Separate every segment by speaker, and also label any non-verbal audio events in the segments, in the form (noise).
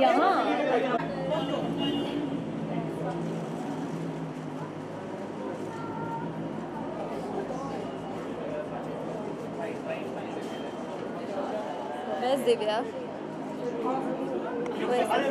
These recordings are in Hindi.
Speaker 1: यहाँ Where's Divya? Where's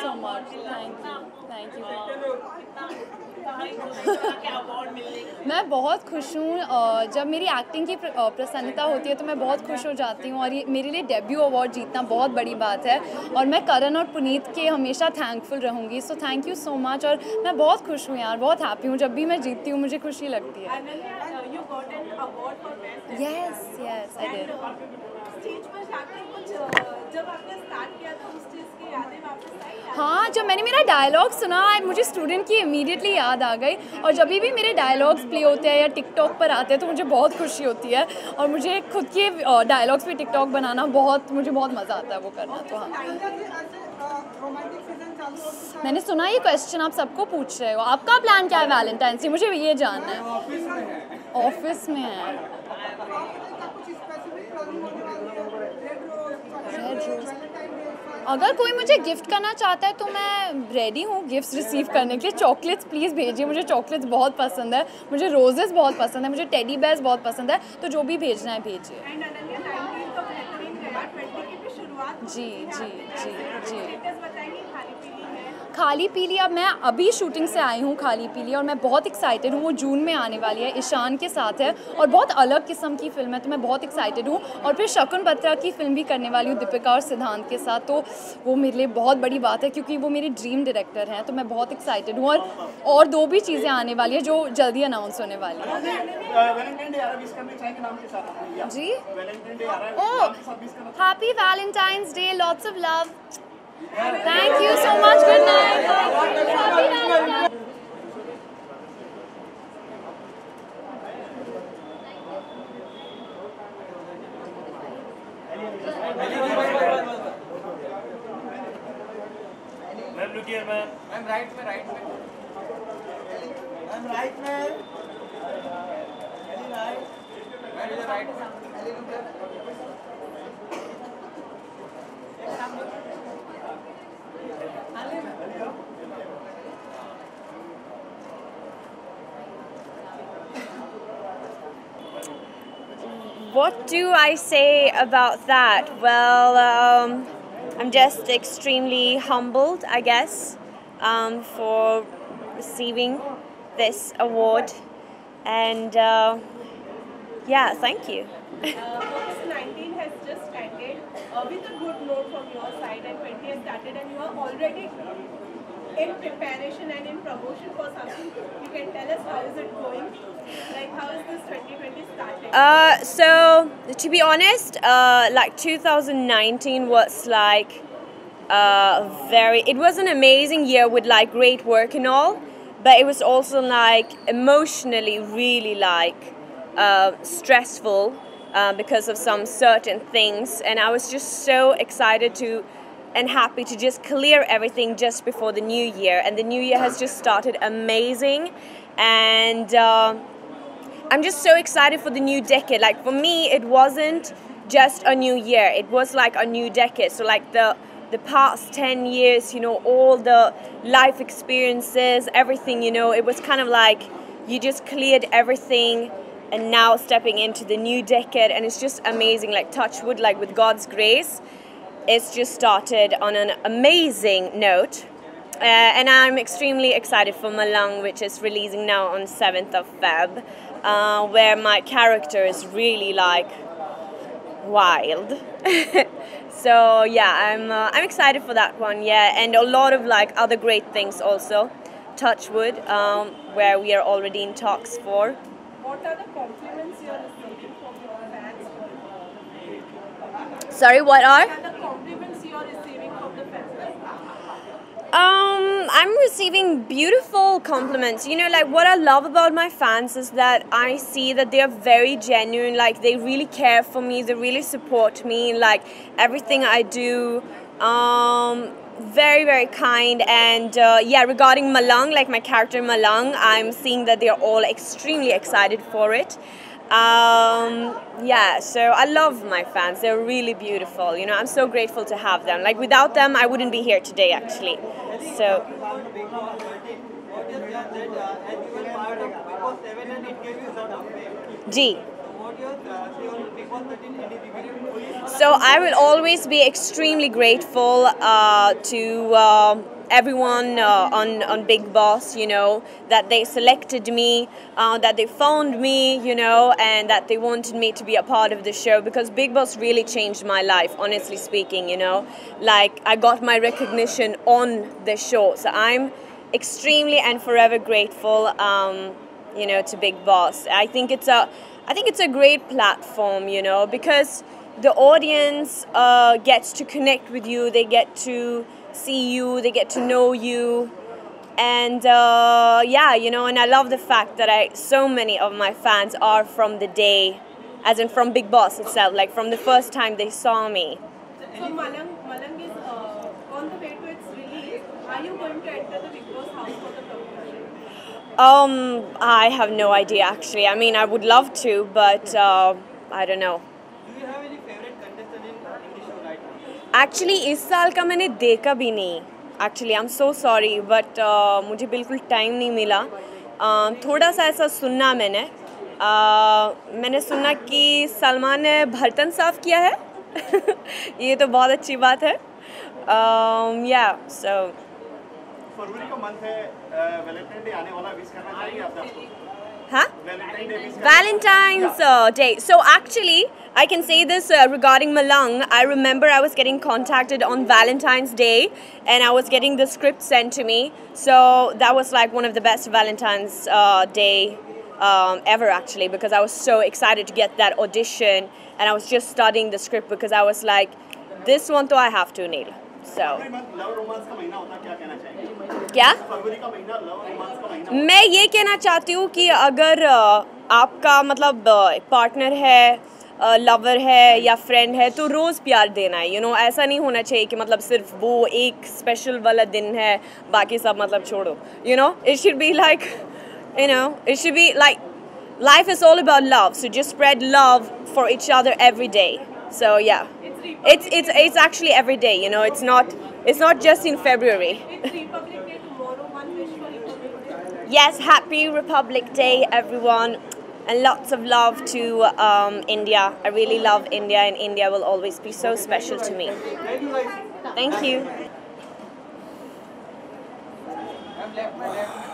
Speaker 1: so much. Thank you. Thank you. मैं बहुत खुश हूँ जब मेरी एक्टिंग की प्रसन्नता होती है तो मैं बहुत खुश हो जाती हूँ और ये मेरे लिए डेब्यू अवार्ड जीतना बहुत बड़ी बात है और मैं करण और पुनीत के हमेशा थैंकफुल रहूँगी so thank you so much और मैं बहुत खुश हूँ यार, बहुत हैप्पी हूँ जब भी मैं जीतती हूँ, मुझे खुशी लगती है यस यस आई
Speaker 2: जब आपने स्टार्ट किया था उस चीज़
Speaker 1: हाँ जब मैंने मेरा डायलॉग सुना, मुझे स्टूडेंट की इमीडिएटली याद आ गई। और जब भी मेरे डायलॉग्स प्ले होते हैं या टिकटॉक पर आते हैं तो मुझे बहुत खुशी होती है। और मुझे खुद के डायलॉग्स पे टिकटॉक बनाना बहुत, मुझे बहुत मज़ा आता है वो करना तो हाँ। मैंने सुना ये क्वेश्चन आप सबको पूछ रहे हो। आपका प्लान क्या है वैलेंटाइंस डे मुझे ये जानना है। ऑफ़िस में है। रेड रोज अगर कोई मुझे गिफ्ट करना चाहता है तो मैं रेडी हूँ गिफ्ट्स रिसीव करने के लिए। चॉकलेट्स प्लीज़ भेजिए। मुझे चॉकलेट्स बहुत पसंद है। मुझे रोजेस बहुत पसंद है। मुझे टेडी बेयर्स बहुत पसंद है। तो जो भी भेजना है भेजिए।
Speaker 2: एंड अनन्या 19 तो बेहतरीन गया 20 की भी शुरुआत
Speaker 1: जी जी जी जी।
Speaker 2: खाली पीली
Speaker 1: अब मैं अभी शूटिंग से आई हूँ खाली पीली और मैं बहुत एक्साइटेड हूँ वो जून में आने वाली है ईशान के साथ है और बहुत अलग किस्म की फ़िल्म है तो मैं बहुत एक्साइटेड हूँ और फिर शकुन बत्रा की फ़िल्म भी करने वाली हूँ दीपिका और सिद्धांत के साथ तो वो मेरे लिए बहुत बड़ी बात है क्योंकि वो मेरे ड्रीम डायरेक्टर हैं तो मैं बहुत एक्साइटेड हूँ और और दो भी चीज़ें आने वाली है जो जल्दी अनाउंस होने वाली है।
Speaker 3: वैलेंटाइन डे आ रहा है विश करना चाहेंगे नाम के साथ अपने या
Speaker 1: जी?
Speaker 3: वैलेंटाइन डे आ रहा है
Speaker 1: Thank you so much. Good night.
Speaker 4: What do I say about that? Well, um, I'm just extremely humbled, I guess, um, for receiving this award. And uh, yeah, thank you. (laughs)
Speaker 2: Uh, August 19 has just ended uh, with a good note from your side and 20 has started and you are already in preparation and in promotion for something. You can tell us how is it going? Like how is this 2020 started?
Speaker 4: Uh, so, to be honest, uh, like 2019 was like uh, very, it was an amazing year with like great work and all, but it was also like emotionally really like uh, stressful uh, because of some certain things. And I was just so excited to and happy to just clear everything just before the new year. And the new year has just started amazing. And uh, I'm just so excited for the new decade. Like for me, it wasn't just a new year. It was like a new decade. So like the the past 10 years, you know, all the life experiences, everything, you know, it was kind of like you just cleared everything and now stepping into the new decade and it's just amazing like touch wood like with God's grace. It's just started on an amazing note. Uh, and I'm extremely excited for Malang, which is releasing now on 7th of Feb, uh, where my character is really like wild. (laughs) so yeah, I'm uh, I'm excited for that one. Yeah, and a lot of like other great things also. Touchwood, um, where we are already in talks for.
Speaker 2: what are the compliments you are receiving from your fans?
Speaker 4: Sorry, what are?
Speaker 2: And the compliments you are receiving from the fans.
Speaker 4: Um, I'm receiving beautiful compliments. You know, like what I love about my fans is that I see that they are very genuine. Like they really care for me. They really support me. Like everything I do. Um, very very kind and uh, yeah regarding malang like my character malang i'm seeing that they're all extremely excited for it um, yeah, so I love my fans. They're really beautiful. You know, I'm so grateful to have them. Like without them, I wouldn't be here today, actually. So. G.
Speaker 5: So
Speaker 4: I will always be extremely grateful uh, to. Uh, everyone uh, on on Big Boss. You know that they selected me, uh, that they found me. You know, and that they wanted me to be a part of the show because Big Boss really changed my life. Honestly speaking, you know, like I got my recognition on the show. So I'm extremely and forever grateful. Um, you know, to Big Boss. I think it's a, I think it's a great platform. You know, because the audience uh, gets to connect with you. They get to see you. They get to know you. And uh, yeah, you know, and I love the fact that I so many of my fans are from the day, as in from Big Boss itself, like from the first time they saw me.
Speaker 2: So Malang, Malang is uh, on the way to its release. Are you going to enter the Big Boss house for the promotion?
Speaker 4: Um, I have no idea actually. I mean, I would love to, but uh, I don't know. Actually इस साल का मैंने देखा भी नहीं। Actually I am so sorry but मुझे बिल्कुल टाइम नहीं मिला। Uh, थोड़ा सा ऐसा सुनना मैंने। Uh, मैंने सुना कि सलमान ने बर्तन साफ़ किया है। (laughs) ये तो बहुत अच्छी बात है। Um, या सो
Speaker 3: फरवरी का मंथ है वैलेंटाइन डे आने वाला विश करना चाहेंगे आप huh?
Speaker 4: Valentine's, yeah. Day. So actually, I can say this uh, regarding Malang. I remember I was getting contacted on Valentine's Day, and I was getting the script sent to me. So that was like one of the best Valentine's uh, Day um, ever, actually, because I was so excited to get that audition, and I was just studying the script because I was like, this one though I have to nail. So.
Speaker 3: Month love romance का महीना होता क्या कहना चाहेंगे?
Speaker 4: क्या?
Speaker 3: फरवरी का महीना लव रोमांस का महीना
Speaker 4: मैं ये कहना चाहती हूँ कि अगर आपका मतलब पार्टनर है लवर है या फ्रेंड है तो रोज़ प्यार देना है यू you नो know, ऐसा नहीं होना चाहिए कि मतलब सिर्फ़ वो एक स्पेशल वाला दिन है बाकी सब मतलब छोड़ो you know it should be like you know it should be like life is all about love so just spread love for each other every day. So yeah. It's it's it's actually every day you know it's not it's not just in february
Speaker 2: It's Republic Day tomorrow. One wish for Republic Day.
Speaker 4: Yes, happy Republic Day, everyone. And lots of love to um, India. I really love India, and India will always be so special to me. Thank you.
Speaker 5: I'm left, my left.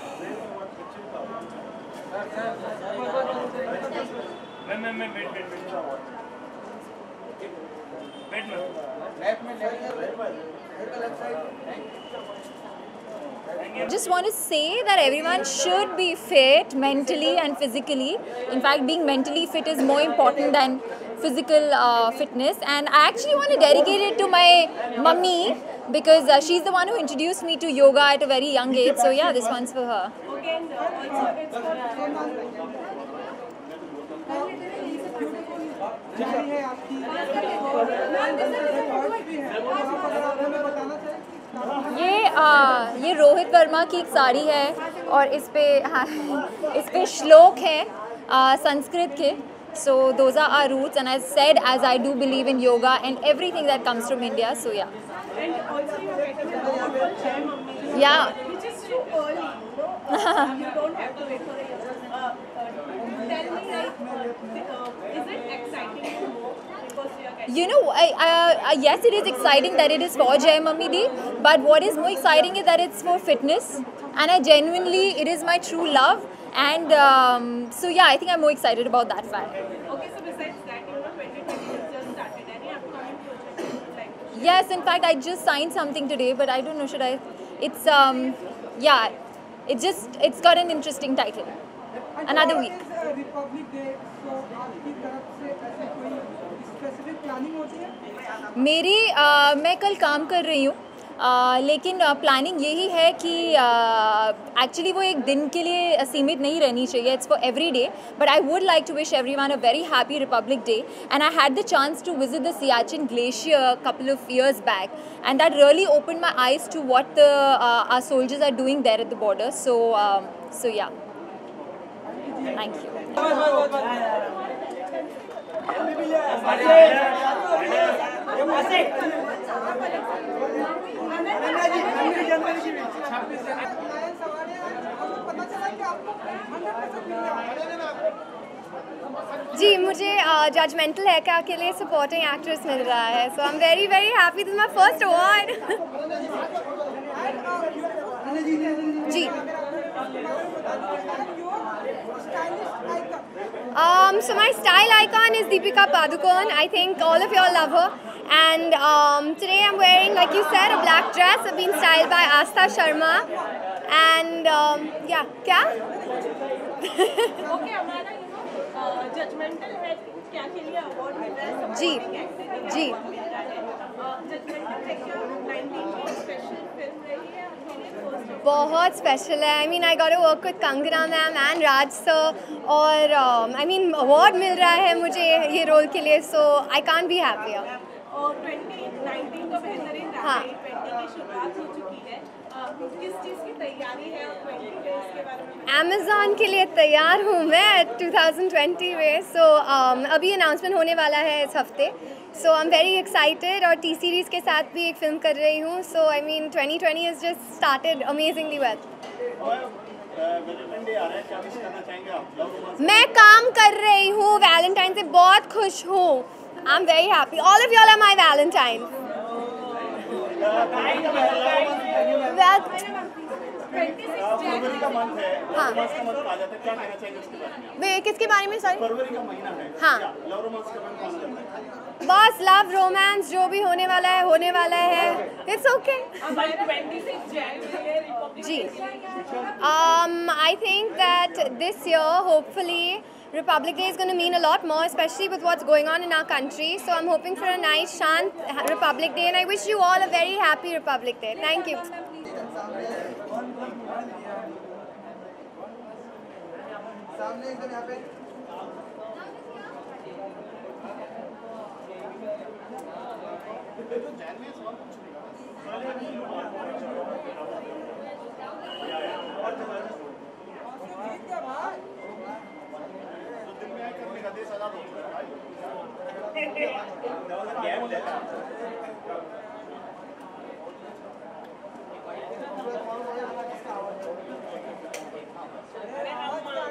Speaker 5: Ma'am side.
Speaker 1: just want to say that everyone should be fit mentally and physically. In fact, being mentally fit is more important than physical uh, fitness. And I actually want to dedicate it to my mummy because uh, she's the one who introduced me to yoga at a very young age. So yeah, this one's for her.
Speaker 2: Okay,
Speaker 5: जारी है आपकी
Speaker 1: ये आ, ये रोहित वर्मा की एक साड़ी है और इस पे हाँ, इस पे श्लोक है आ, संस्कृत के so those are roots and I said as I do believe in yoga and everything that comes from India so yeah
Speaker 2: and also you have getting the award for Jai Mummy.
Speaker 1: Yeah.
Speaker 2: Which is too early, you know. you don't have to wait for a year. Uh, tell me, like, uh, is it exciting you more you are getting
Speaker 1: You know, I, uh, uh, yes, it is exciting that it is for Jai Mummy Day, but what is more exciting is that it's for fitness, and I genuinely, it is my true love, and um, so yeah, I think I'm more excited about that fact.
Speaker 2: Okay, so besides that, you know, 2020 has just started. Any upcoming project you would like to
Speaker 1: Yes, in fact, I just signed something today, but I don't know. Should I? It's um, yeah, it just it's got an interesting title. Another week. मेरी अ, मैं कल काम कर रही हूँ लेकिन प्लानिंग यही है कि एक्चुअली वो एक दिन के लिए सीमित नहीं रहनी चाहिए it's for every day but I would like to wish everyone a very happy Republic Day and I had the chance to visit the Siachen glacier couple of years back and that really open my eyes to what the soldiers are doing there at the border so so so so yeah thank you.
Speaker 6: Lion सवारी और पता चला कि आपको हंड्रेड परसेंट मिल रहा है (laughs)
Speaker 7: जी मुझे जजमेंटल है क्या के लिए सपोर्टिंग एक्ट्रेस मिल रहा है। So I am very very happy this my first award ji. Um, so my style icon is Deepika Padukone. I think all of y'all love her. And um, today I'm wearing, like you said, a black dress. I've been styled by Astha Sharma. And um, yeah, क्या?
Speaker 2: ओके हमारा जजमेंटल है क्या के लिए अवार्ड मिल रहा है
Speaker 7: जी, जी। बहुत स्पेशल है. I mean I got work with Kangana ma'am and Raj sir और आई मीन अवार्ड मिल रहा है मुझे ये रोल के लिए so I can be happy
Speaker 2: और 2019 का बेहतरीन
Speaker 7: हाँ।
Speaker 2: है। 20 की शुरुआत हो चुकी है. अ, किस चीज़ की तैयारी है और 20 के इसके बारे में?
Speaker 7: अमेज़ॉन के लिए तैयार हूँ मैं 2020 में. सो so, अभी अनाउंसमेंट होने वाला है इस हफ़्ते. So I am very excited और टी सीरीज़ के साथ भी एक फ़िल्म कर रही हूँ. So I mean 2020
Speaker 3: is just started amazingly well
Speaker 7: मैं काम कर रही हूँ वैलेंटाइन से. बहुत खुश हूँ. I am very happy all of y'all
Speaker 3: are my valentine है. जाता है.
Speaker 7: वे किसके बारे में? सॉरी
Speaker 3: फरवरी का महीना है?
Speaker 7: हाँ।
Speaker 3: माना है
Speaker 7: बस लव रोमांस जो भी होने वाला है होने वाला है इट्स ओके
Speaker 2: हमारे 26 जनवरी है रिपब्लिक
Speaker 7: जी um, think that this year, hopefully, Republic Day is going to mean a lot more, especially with what's going on in our country. So I'm hoping for a nice, shant Republic Day, and I wish you all a very happy Republic Day. Thank you.
Speaker 6: सामने एकदम यहाँ पे जीत गया भाई
Speaker 3: तो दिन में करने का देश आज़ाद हो चुका है भाई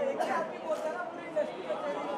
Speaker 6: एक ही आदमी बोलता है ना पूरी इंडस्ट्री में चाहिए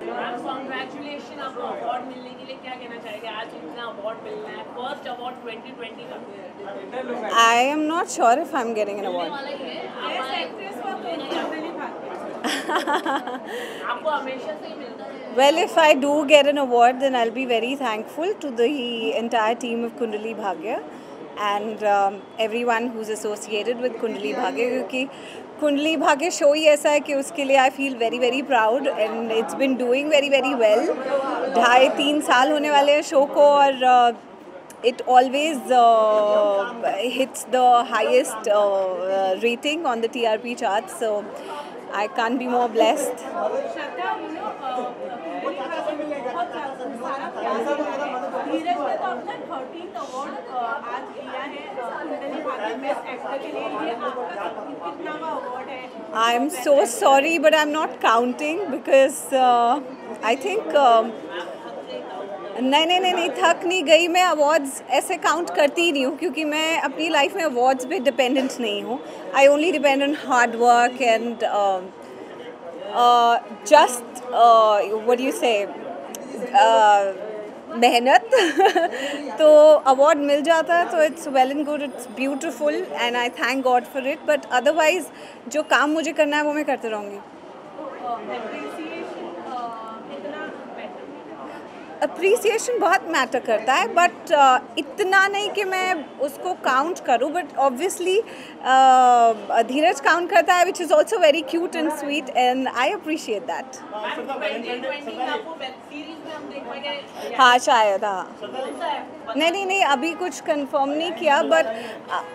Speaker 2: कॉन्ग्रेचुलेशन आपको अवार्ड मिलने के लिए क्या कहना चाहेंगे आज इतना अवार्ड मिलना है फ़र्स्ट अवार्ड 2020 का
Speaker 8: I am not sure if I'm getting an award.
Speaker 2: वाला ही है आप एक्ट्रेस को तो जनरली भागते आपको हमेशा से ही मिलता है
Speaker 8: Well, if I do get an award, then I'll be very thankful to the entire team of Kundali Bhagya and um, everyone who's associated with Kundali Bhagya क्योंकि कुंडली भाग्य शो ही ऐसा है कि उसके लिए I feel very very proud and it's been doing very very well ढाई, तीन साल होने वाले हैं शो को और it always hits the highest rating on the T R P chart so I can be more blessed
Speaker 2: सारा धीरज ने तो अपना थर्टीन अवार्ड आज लिया है कुंडली भाग्य बेस्ट एक्टर के लिए ये आपका कितनावा award
Speaker 8: I'm so sorry, but I'm not counting because uh, I think. um नहीं नहीं नहीं नहीं थक नहीं गई मैं अवार्ड्स ऐसे काउंट करती ही नहीं हूँ क्योंकि मैं अपनी लाइफ में अवार्ड्स पे डिपेंडेंट नहीं हूँ I only depend on hard work and just what you say मेहनत। (laughs) तो अवार्ड मिल जाता है तो it's well and good it's beautiful and I thank God for it but otherwise जो काम मुझे करना है, वो मैं करते रहूँगी
Speaker 2: appreciation uh, इतना better
Speaker 8: अप्रिसिएशन बहुत मैटर करता है बट uh, इतना नहीं कि मैं उसको काउंट करूँ बट ऑब्वियसली धीरज काउंट करता है which is also very cute and sweet and I appreciate that हाँ शायद हाँ। नहीं नहीं नहीं अभी कुछ कंफर्म नहीं किया but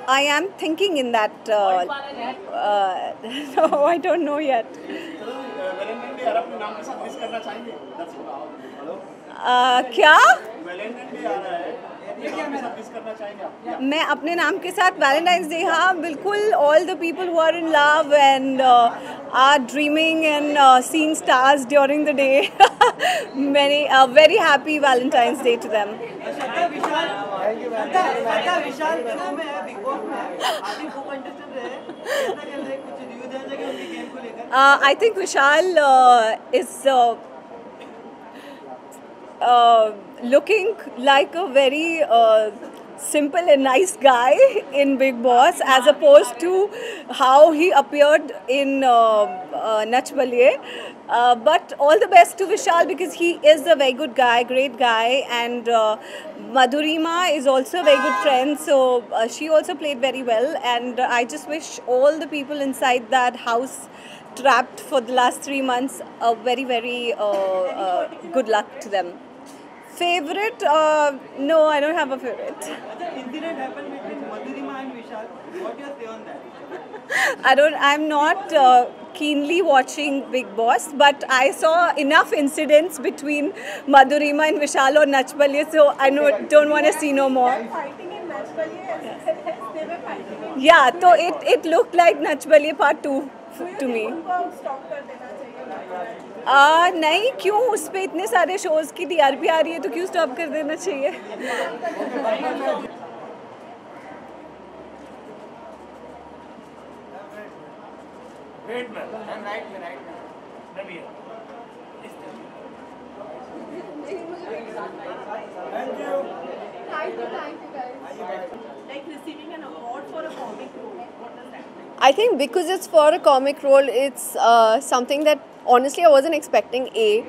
Speaker 8: I am thinking in that I don't
Speaker 3: know yet आ
Speaker 8: क्या? मैं अपने नाम के साथ वैलेंटाइंस डे हाँ बिल्कुल
Speaker 5: all the people who are in love and are dreaming and seeing stars during the day many very happy Valentine's Day to them
Speaker 8: I think Vishal is looking like a very uh, simple and nice guy (laughs) in Big Boss as opposed to how he appeared in uh, uh, Nach Baliye. Uh, but all the best to Vishal because he is a very good guy, great guy, and uh, Madhurima is also a very good friend. So uh, she also played very well, and uh, I just wish all the people inside that house trapped for the last three months a very very uh, uh, good luck to them. Favorite? Uh, no, I don't have a favorite.
Speaker 5: incident happened between Madhurima and Vishal. What your say on that?
Speaker 8: I don't. I'm not uh, keenly watching Big Boss, but I saw enough incidents between Madhurima and Vishal or Nachbalye, so I don't want to see no more. Yeah, so it, it looked like Nachbalye part 2 to me. आ, नहीं क्यों उस पे इतने सारे शोज़ की टीआरपी आ रही है तो क्यों स्टॉप कर देना चाहिए
Speaker 9: वेट में राइट में राइट में मैं भी है
Speaker 2: like receiving an award for a comic role what does that mean
Speaker 7: I think because it's for a comic role, it's uh, something that honestly I wasn't expecting. A.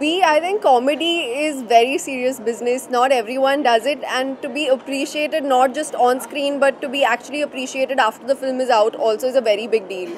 Speaker 7: B. I think comedy is very serious business. Not everyone does it, and to be appreciated not just on screen but to be actually appreciated after the film is out also is a very big deal.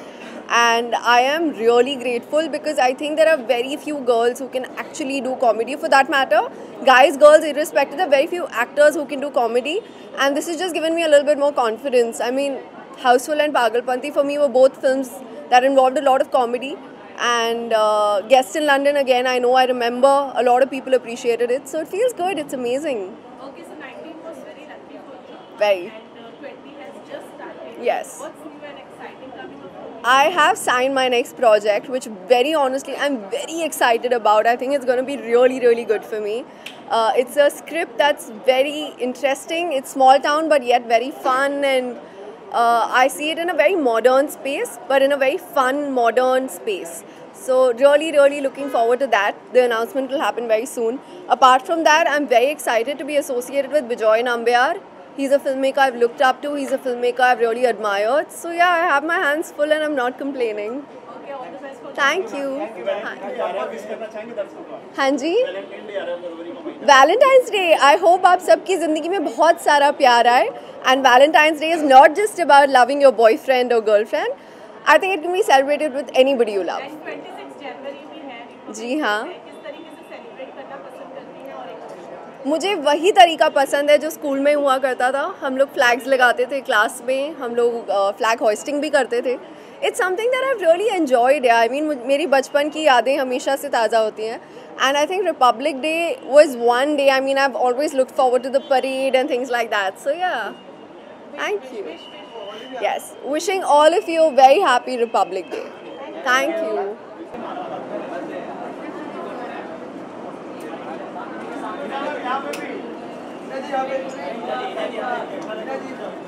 Speaker 7: And I am really grateful because I think there are very few girls who can actually do comedy. For that matter, guys, girls, irrespective, there are very few actors who can do comedy. And this has just given me a little bit more confidence. I mean, Houseful and Pagalpanti for me were both films that involved a lot of comedy. And uh, Guest in London again, I know I remember a lot of people appreciated it. So it feels good, it's amazing.
Speaker 2: okay so 19 was very lucky for you
Speaker 7: Very.
Speaker 2: and uh, 20 has just started
Speaker 7: Yes.
Speaker 2: what's new and exciting coming up
Speaker 7: I have signed my next project, which very honestly I'm very excited about. I think it's going to be really, really good for me. Uh, it's a script that's very interesting. It's small town, but yet very fun, and uh, I see it in a very modern space, but in a very fun, modern space. So really, really looking forward to that. The announcement will happen very soon. Apart from that, I'm very excited to be associated with Bijoy Nambiar. He's a filmmaker I've looked up to. He's a filmmaker I've really admired. So yeah, I have my hands full and I'm not complaining.
Speaker 3: Day आ रहा है विश करना चाहेंगे दर्शकों को
Speaker 7: हाँ जी. वैलेंटाइंस डे आई होप आप सबकी ज़िंदगी में बहुत सारा प्यार आए. And Valentine's Day is not just about loving your boyfriend और girlfriend I think it can be celebrated with anybody you love
Speaker 2: and 26 जनवरी भी है. Republic
Speaker 7: जी हाँ।
Speaker 2: Day. किस तरीके से सेलिब्रेट करना पसंद करती हैं और एक
Speaker 7: मुझे वही तरीका पसंद है जो स्कूल में हुआ करता था. हम लोग फ्लैग्स लगाते थे क्लास में. हम लोग फ्लैग होइस्टिंग भी करते थे. it's something that I really enjoyed है आई मीन मेरी बचपन की यादें हमेशा से ताज़ा होती हैं and I think Republic Day was one day I mean I always look forward to the parade and things like that so yeah thank you yes wishing all of you a very happy republic day thank you
Speaker 5: चलो
Speaker 2: मीना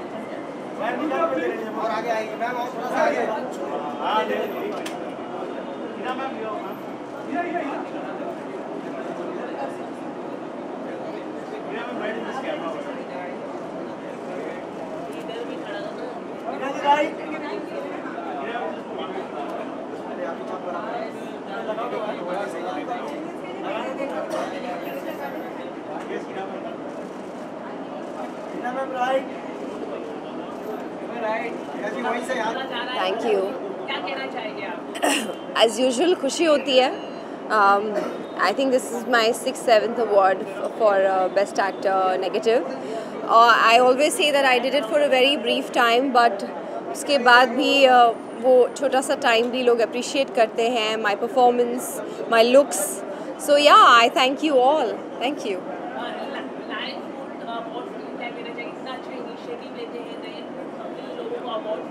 Speaker 2: और आगे आएँगे मैम और थोड़ा सा आगे
Speaker 3: हाँ दे Heena ma'am yo Heena ma'am right this camera
Speaker 2: Meena ji right Meena ma'am right Meena ji वहीं से यहाँ
Speaker 7: थैंक यू
Speaker 6: क्या कहना चाहेंगे यू
Speaker 7: एज यूजल खुशी होती है I think this is my six seventh award for best actor negative I always say that I did it for a very brief time but उसके बाद भी uh, वो छोटा सा टाइम भी लोग अप्रिशिएट करते हैं my performance my looks so yeah I thank you all thank you
Speaker 6: lion food award क्या कहना चाहिए इतना अच्छा इनिशिएटिव लेते हैं नए लोगों को अवार्ड से नवाजते हैं उनके लिए आप क्या कहना चाहेंगे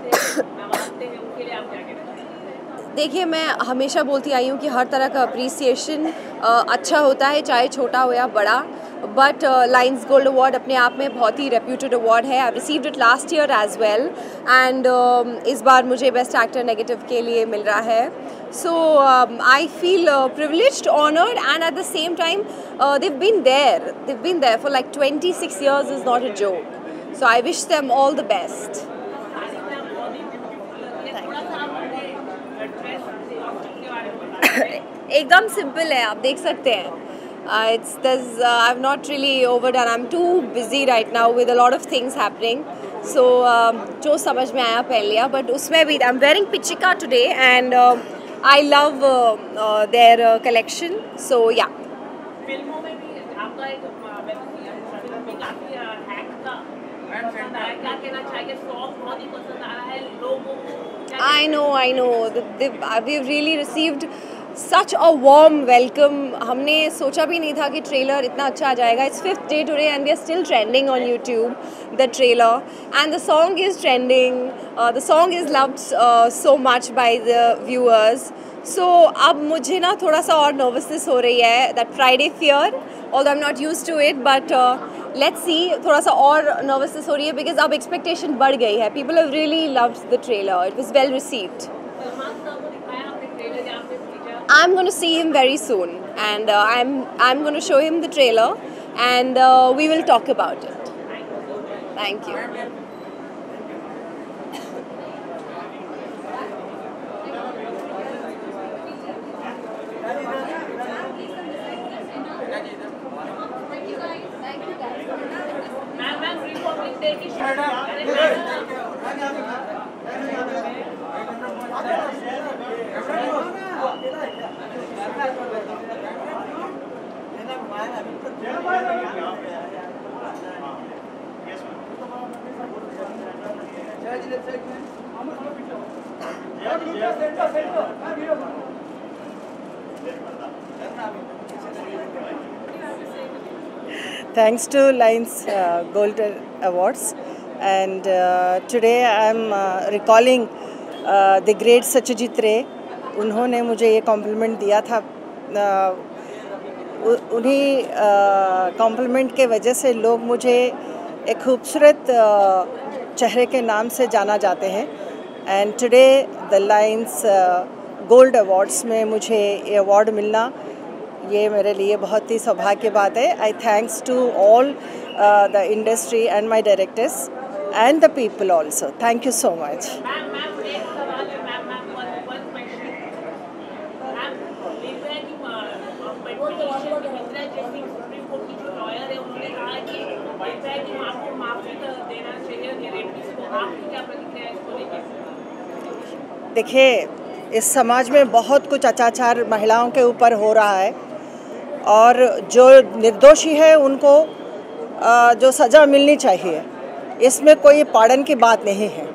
Speaker 7: देखिए, मैं हमेशा बोलती आई हूँ कि हर तरह का अप्रिसिएशन अच्छा होता है, चाहे छोटा हो या बड़ा। बट लाइन्स गोल्ड अवार्ड अपने आप में बहुत ही रेप्यूटेड अवार्ड है। I received it last year as well and इस बार मुझे बेस्ट एक्टर नेगेटिव के लिए मिल रहा है। So I feel privilege honoured and at the same time they've been there. They've been there for like 26 years is not a joke. Joke so I wish all all the
Speaker 6: थोड़ा सा आप अपने ड्रेस के बारे में बताइए
Speaker 7: एकदम सिंपल है आप देख सकते हैं। It's this I have not really overdone I am too busy right now with a lot of things happening so जो समझ में आया पहन लिया बट उसमें भी I am wearing Pichika today and I love their collection so yeah
Speaker 6: फ़िल्मों में भी आपका एक वेब भी काफ़ी हैक था पसंद आया क्या कहना चाहिए सॉन्ग बहुत ही पसंद आ रहा है लोगों को क्या
Speaker 7: I know, I know. The, the, we've really received such a warm welcome. हमने सोचा भी नहीं था कि ट्रेलर इतना अच्छा आ जाएगा। It's fifth day today and we are still trending on YouTube the trailer and the song is trending the song is loved so much by the viewers so अब मुझे ना थोड़ा सा और नर्वसनेस हो रही है that Friday fear all I am not use to it but let's see थोड़ा सा और नर्वसनेस हो रही है बिकॉज़ अब एक्सपेक्टेशन बढ़ गई है। People
Speaker 6: have really loved the trailer it was well received
Speaker 7: I'm going to see him very soon, and uh, I'm I'm going to show him the trailer, and uh, we will talk about it. Thank you.
Speaker 10: Thanks to Lions uh, Gold Awards. And uh, today I'm uh, recalling uh, the great Satyajit Ray. उन्होंने मुझे ये कॉम्प्लीमेंट दिया था uh, उन्हीं कॉम्प्लीमेंट के वजह से लोग मुझे एक खूबसूरत uh, चेहरे के नाम से जाना जाते हैं। And today the Lions Gold Awards में मुझे ये अवार्ड मिलना, ये मेरे लिए बहुत ही सौभाग्य बात है।
Speaker 6: I thanks to all the industry and my directors and the people also thank you so much देना
Speaker 10: देखिए, इस समाज में बहुत कुछ अत्याचार महिलाओं के ऊपर हो रहा है और जो निर्दोषी है, उनको जो सज़ा मिलनी चाहिए, इसमें कोई पाड़न की बात नहीं है।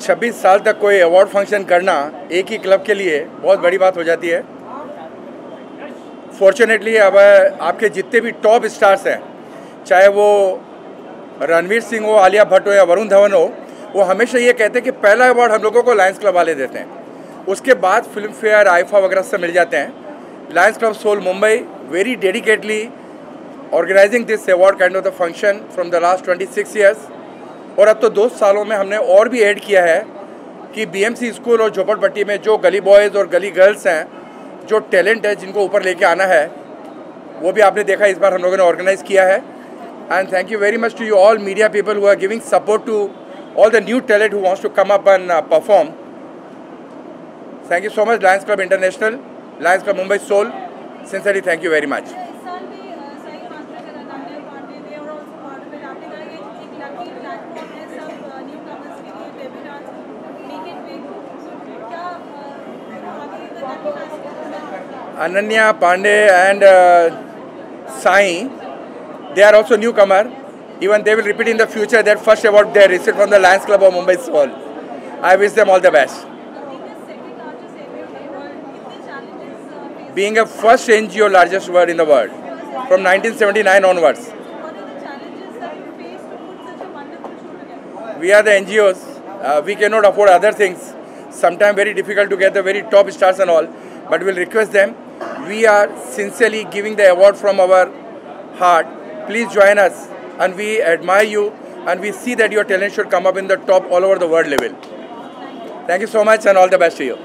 Speaker 11: 26 साल तक कोई अवार्ड फ़ंक्शन करना एक ही क्लब के लिए बहुत बड़ी बात हो जाती है। फॉर्चुनेटली अब आपके जितने भी टॉप स्टार्स हैं, चाहे वो रणवीर सिंह हो, आलिया भट्ट हो या वरुण धवन हो, वो हमेशा ये कहते हैं कि पहला अवार्ड हम लोगों को लायंस क्लब वाले देते हैं। उसके बाद फ़िल्म फेयर आईफा वगैरह सब मिल जाते हैं। Lions Club South Mumbai very dedicatedly organising this award kind of the function from the last twenty six years और अब तो दो सालों में हमने और भी ऐड किया है कि बीएमसी स्कूल और झोपड़पट्टी में जो गली बॉयज़ और गली गर्ल्स हैं, जो टैलेंट है जिनको ऊपर लेके आना है, वो भी आपने देखा, इस बार हम लोगों ने ऑर्गेनाइज किया है। And thank you very much to you all media people who are giving support to all the new talent who wants to come up and uh, perform. Thank you so much Lions Club International, Lions Club Mumbai Soul. Sincerely, thank you very much. Ananya Pandey and uh, Sai they are also newcomer. Even they will repeat in the future their first award they received from the Lions Club of Mumbai Soul. I wish them all the best. Being a first NGO largest word in the world from 1979 onwards. We are the NGOs. Uh, we cannot afford other things. Sometimes very difficult to get the very top stars and all. But we'll request them. We are sincerely giving the award from our heart. Please join us and we admire you and we see that your talent should come up in the top all over the world level. Thank you so much and all the best to you.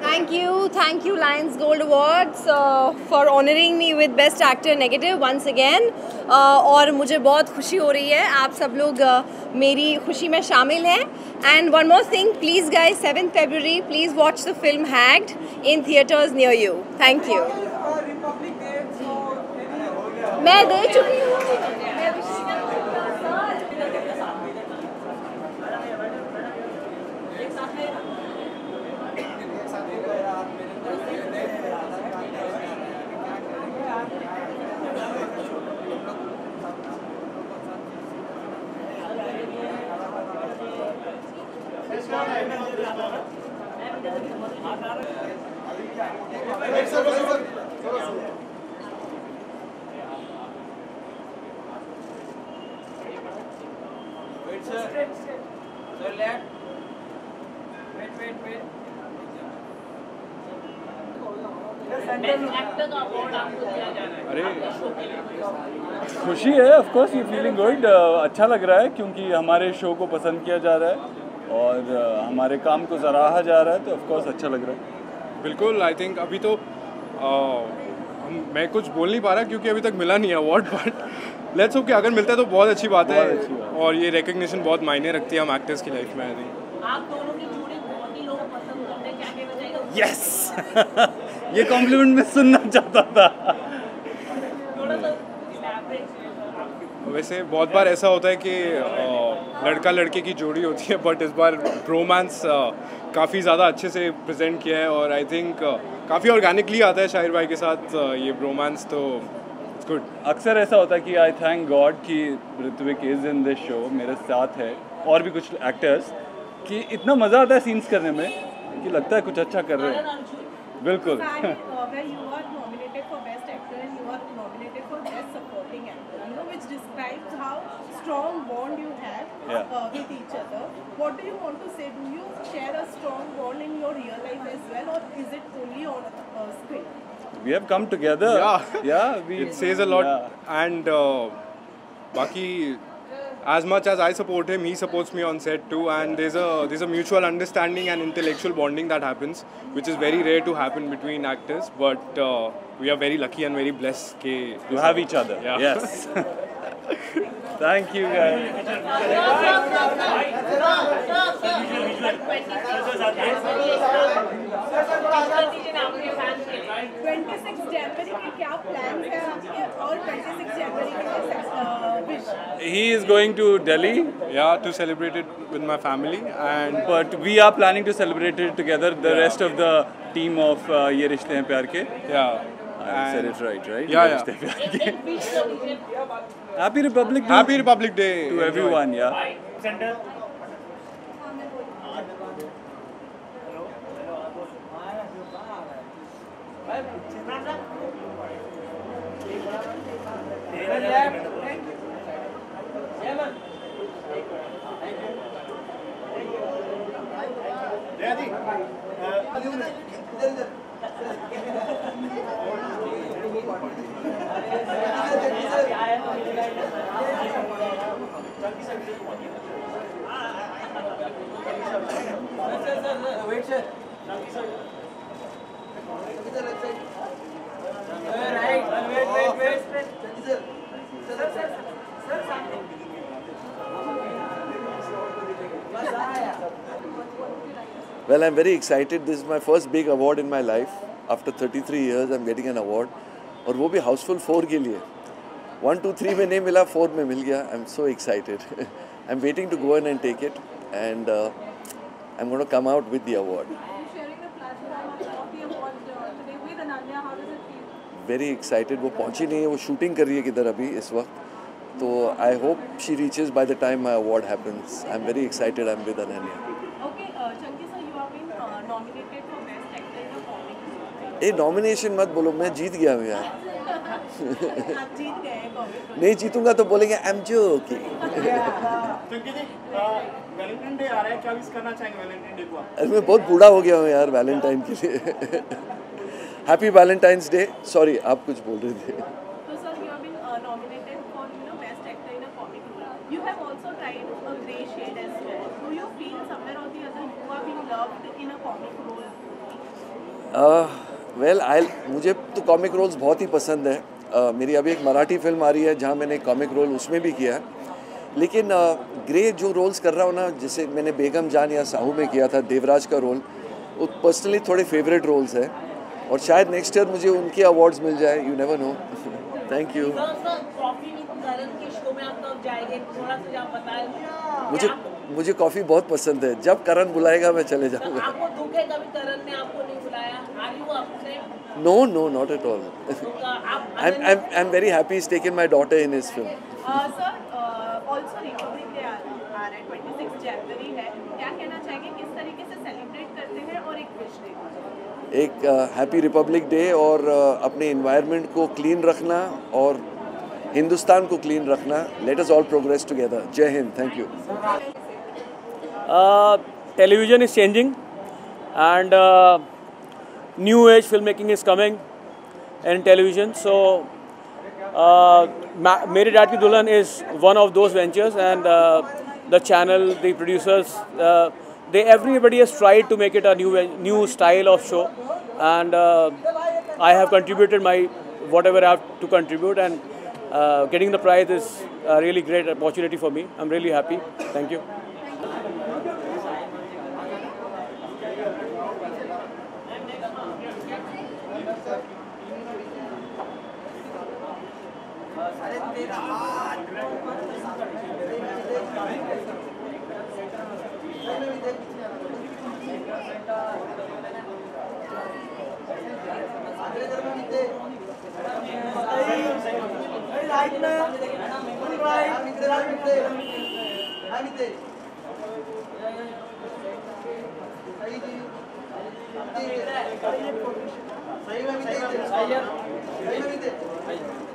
Speaker 4: Thank you, thank you Lions Gold Awards uh, for honouring me with Best Actor Negative once again. Uh, और मुझे बहुत खुशी हो रही है आप सब लोग uh, मेरी खुशी में शामिल हैं and one more thing please guys 7 February please watch the film Hacked in theatres near you thank you मैं दे चुकी हूँ।
Speaker 5: Wait, sir. Sir, left. Wait, wait, wait.
Speaker 12: अरे खुशी है ऑफ़ कोर्स ये फीलिंग गुड अच्छा लग रहा है क्योंकि हमारे शो को पसंद किया जा रहा है और uh, हमारे काम को सराहा जा रहा है तो ऑफ़ कोर्स अच्छा लग रहा है
Speaker 13: बिल्कुल आई थिंक अभी तो आ, मैं कुछ बोल नहीं पा रहा क्योंकि अभी तक मिला नहीं है अवार्ड बट लेट्स होप कि अगर मिलता है तो बहुत अच्छी बात है। और ये रिकग्निशन बहुत मायने रखती है हम एक्टर्स की लाइफ में आई थिंक
Speaker 2: आप दोनों की जोड़ी बहुत ही लोग पसंद करते हैं क्या कहना चाहिए
Speaker 12: यस (laughs) ये कॉम्प्लीमेंट मैं सुनना चाहता था।
Speaker 13: वैसे बहुत बार ऐसा होता है कि लड़का लड़के की जोड़ी होती है बट इस बार रोमांस काफ़ी ज़्यादा अच्छे से प्रेजेंट किया है और आई थिंक काफ़ी ऑर्गेनिकली आता है शाहिर भाई के साथ ये रोमांस तो इट्स गुड
Speaker 12: अक्सर ऐसा होता है कि आई थैंक गॉड कि Rithvik is in this show मेरे साथ है और भी कुछ एक्टर्स कि इतना मज़ा आता है सीन्स करने में कि लगता है कुछ अच्छा कर रहे हैं बिल्कुल
Speaker 2: uh, strong bond you have
Speaker 12: Yeah.
Speaker 2: uh, with each other. What do you want to say? Do you share a strong bond in your real life as well, or is it only on uh, screen?
Speaker 12: We have come together.
Speaker 13: Yeah.
Speaker 12: yeah we
Speaker 13: it says a lot.
Speaker 12: Yeah.
Speaker 13: and uh, Baki as much as I support him he supports me on set too. And there's a there's a mutual understanding and intellectual bonding that happens which is very rare to happen between actors. But uh, we are very lucky and very blessed ke
Speaker 12: to have each other.
Speaker 13: Yeah.
Speaker 12: yes (laughs) thank you guys
Speaker 2: 26 जनवरी के क्या प्लान है आपके और और 26 जनवरी के लिए wish
Speaker 12: He is going to Delhi,
Speaker 13: Yeah, to celebrate it with my family and
Speaker 12: but we are planning to celebrate it together. The
Speaker 13: Yeah.
Speaker 12: rest of the team of uh, Ye Rishte Hain Pyar Ke.
Speaker 13: yeah.
Speaker 12: I said it right, right?
Speaker 13: Yeah, yeah.
Speaker 12: Happy Republic Day.
Speaker 13: Happy Republic Day
Speaker 12: to everyone. Yeah.
Speaker 14: Well, I'm very excited. This is my first big award in my life. After 33 years, I'm getting an award और वो भी हाउसफुल फोर के लिए. वन टू थ्री में नहीं मिला फोर में मिल गया. I am so excited I am waiting to go in and take it and I am come out
Speaker 2: with the award?
Speaker 14: Very excited वो पहुँची नहीं है. वो शूटिंग कर रही है किधर अभी इस वक्त. तो I hope she reaches by the time my award happens I am very excited I am with Ananya
Speaker 2: Okay, uh, Chunky sir, you have been uh, nominated for Best Actor in a
Speaker 14: ये नॉमिनेशन मत बोलो मैं जीत गया हूँ यार। (laughs) नहीं जीतूँगा तो बोलेंगे एम
Speaker 3: जो की
Speaker 14: मैं बहुत बूढ़ा हो गया हूँ यार वैलेंटाइन के लिए। हैप्पी वैलेंटाइंस डे सॉरी आप कुछ बोल रहे थे।
Speaker 2: Uh
Speaker 14: वेल आई मुझे तो कॉमिक रोल्स बहुत ही पसंद है। uh, मेरी अभी एक मराठी फ़िल्म आ रही है जहाँ मैंने कॉमिक रोल उसमें भी किया है। लेकिन ग्रे जो रोल्स कर रहा हूँ ना जैसे मैंने बेगम जान या साहू में किया था देवराज का रोल वो पर्सनली थोड़े फेवरेट रोल्स है। और शायद नेक्स्ट ईयर मुझे उनके अवार्ड्स मिल जाए
Speaker 6: you never know thank you
Speaker 14: मुझे मुझे कॉफ़ी बहुत पसंद है। जब करण बुलाएगा मैं चले जाऊँगा।
Speaker 6: No no not at all I आपको नहीं बुलाया? Are you upset
Speaker 14: No, no, not at all. (laughs) I'm, I'm, I'm very heppy he's taken my daughter in his film.
Speaker 2: Uh, sir, uh, also Republic Day आ आ रहा है 26 जनवरी है। क्या कहना चाहेंगे? किस तरीके से सेलिब्रेट करते हैं और एक
Speaker 14: एक हैप्पी रिपब्लिक डे और uh, अपने इन्वायरमेंट को क्लीन रखना और हिंदुस्तान को क्लीन रखना। Let us all progress together Jai Hind thank you
Speaker 15: Uh, television is changing and uh, new age filmmaking is coming in television. So uh, Mere Dad Ki is one of those ventures and uh, the channel the producers uh, they everybody has tried to make it a new new style of show and I have contributed my whatever I have to contribute and getting the prize is a really great opportunity for me. I'm really happy. Thank you सही में भी दे सही है सही में भी दे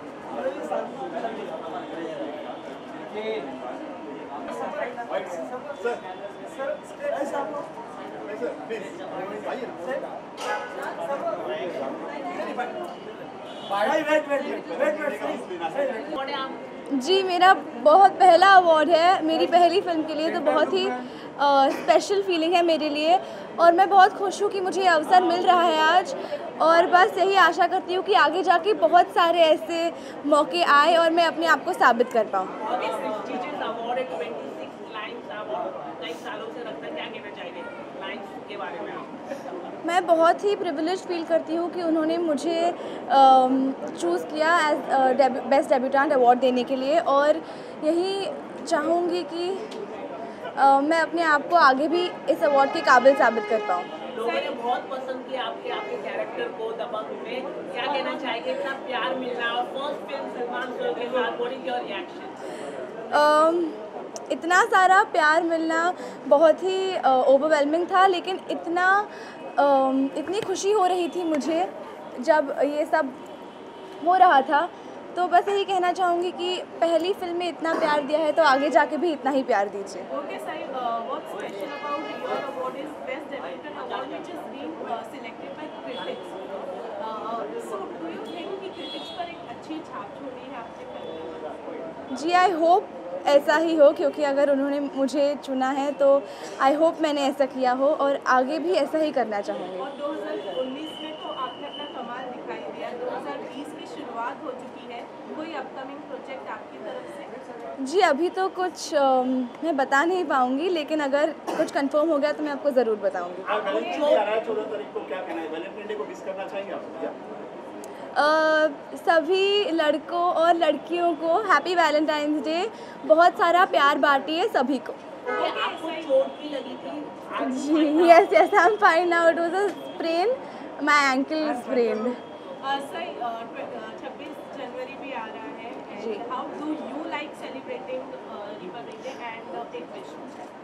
Speaker 1: जी मेरा बहुत पहला अवार्ड है मेरी पहली फ़िल्म के लिए तो बहुत ही स्पेशल फीलिंग है मेरे लिए और मैं बहुत खुश हूँ कि मुझे ये अवसर मिल रहा है आज। और बस यही आशा करती हूँ कि आगे जाके बहुत सारे ऐसे मौके आए और मैं अपने आप को साबित कर पाऊँ।
Speaker 6: अवार्ड 26 लाइन्स अवार्ड कई सालों से रखना क्या कहना चाहिए लाइफ के बारे में
Speaker 8: बहुत ही प्रिविलेज फील करती हूँ कि उन्होंने मुझे चूज़ किया एज बेस्ट डेब्यूटेंट अवार्ड देने के लिए और यही चाहूँगी कि अ, मैं अपने आप को आगे भी इस अवार्ड के काबिल साबित कर पाऊँ
Speaker 6: लोगों ने बहुत पसंद किया आपके आपके कैरेक्टर को दबंग में। क्या कहना चाहेंगे? इतना प्यार मिलना और फ़र्स्ट फ़िल्म सलमान खान के साथ व्हाट इज़ योर रिएक्शन
Speaker 8: इतना सारा प्यार मिलना बहुत ही ओवरवेलमिंग था लेकिन इतना इतनी खुशी हो रही थी मुझे जब ये सब हो रहा था। तो बस यही कहना चाहूँगी कि पहली फ़िल्म में इतना प्यार दिया है तो आगे जाके भी इतना ही प्यार दीजिए
Speaker 2: Okay, uh, uh. Uh?
Speaker 8: जी आई होप ऐसा ही हो क्योंकि अगर उन्होंने मुझे चुना है तो आई होप मैंने ऐसा किया हो और आगे भी ऐसा ही करना चाहूँगी
Speaker 2: और 2019 में तो आपने अपना कमाल दिखाई दिया 2020 की शुरुआत हो चुकी अपकमिंग प्रोजेक्ट आपकी तरफ़ से?
Speaker 8: जी अभी तो कुछ अम, मैं बता नहीं पाऊँगी लेकिन अगर कुछ कंफर्म हो गया तो मैं आपको ज़रूर बताऊँगी।
Speaker 3: हाँ वैलेंटाइन डे आ रहा है चौदह तारीख को क्या कहना है? वैलेंटाइन डे को मिस करना चाहेंगे आप? या?
Speaker 8: सभी लड़कों और लड़कियों को हैप्पी वैलेंटाइंस डे बहुत सारा प्यार बांटिए सभी को।
Speaker 6: आपको चोट भी
Speaker 8: जी yes yes I am fine was a sprain my ankle sprained
Speaker 2: Uh, uh, tw- uh,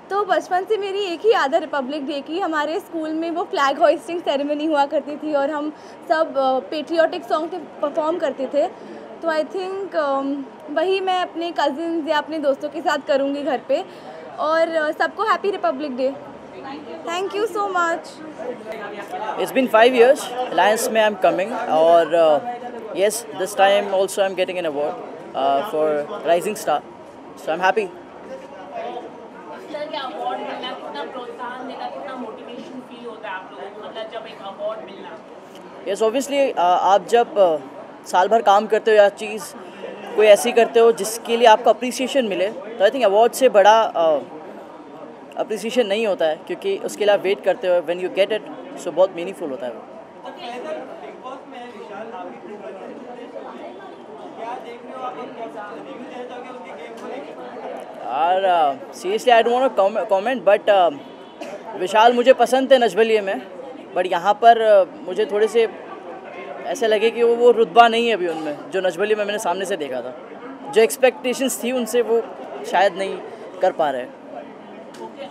Speaker 8: तो बचपन से मेरी एक ही आदत रिपब्लिक डे की। हमारे स्कूल में वो फ्लैग होइस्टिंग सेरेमनी हुआ करती थी और हम सब पेट्रियाटिक सॉन्ग परफॉर्म करते थे। तो आई थिंक वही मैं अपने कज़िन्स या अपने दोस्तों के साथ करूँगी घर पे। और सबको happy Republic Day thank you so much
Speaker 16: it's been five years. Alliance में I'm coming और uh, yes, this time also I'm getting an award. Uh, for Rising Star. So I'm happy.
Speaker 6: लोगों को मतलब
Speaker 16: Yes, uh, आप जब uh, साल भर काम करते हो या चीज़ कोई ऐसी करते हो जिसके लिए आपको अप्रिसिएशन मिले तो आई थिंक अवार्ड से बड़ा अप्रिसिएशन नहीं होता है क्योंकि उसके लिए आप वेट करते हो when you get it so बहुत मीनिंगफुल होता है वो यार seriously I don't want comment but Vishal मुझे पसंद थे नजबलिए में बट यहाँ पर uh, मुझे थोड़े से ऐसे लगे कि वो वो रुतबा नहीं है अभी उनमें जो नजबली में मैंने सामने से देखा था। जो एक्सपेक्टेशंस थी उनसे वो शायद नहीं कर पा रहे
Speaker 6: ओके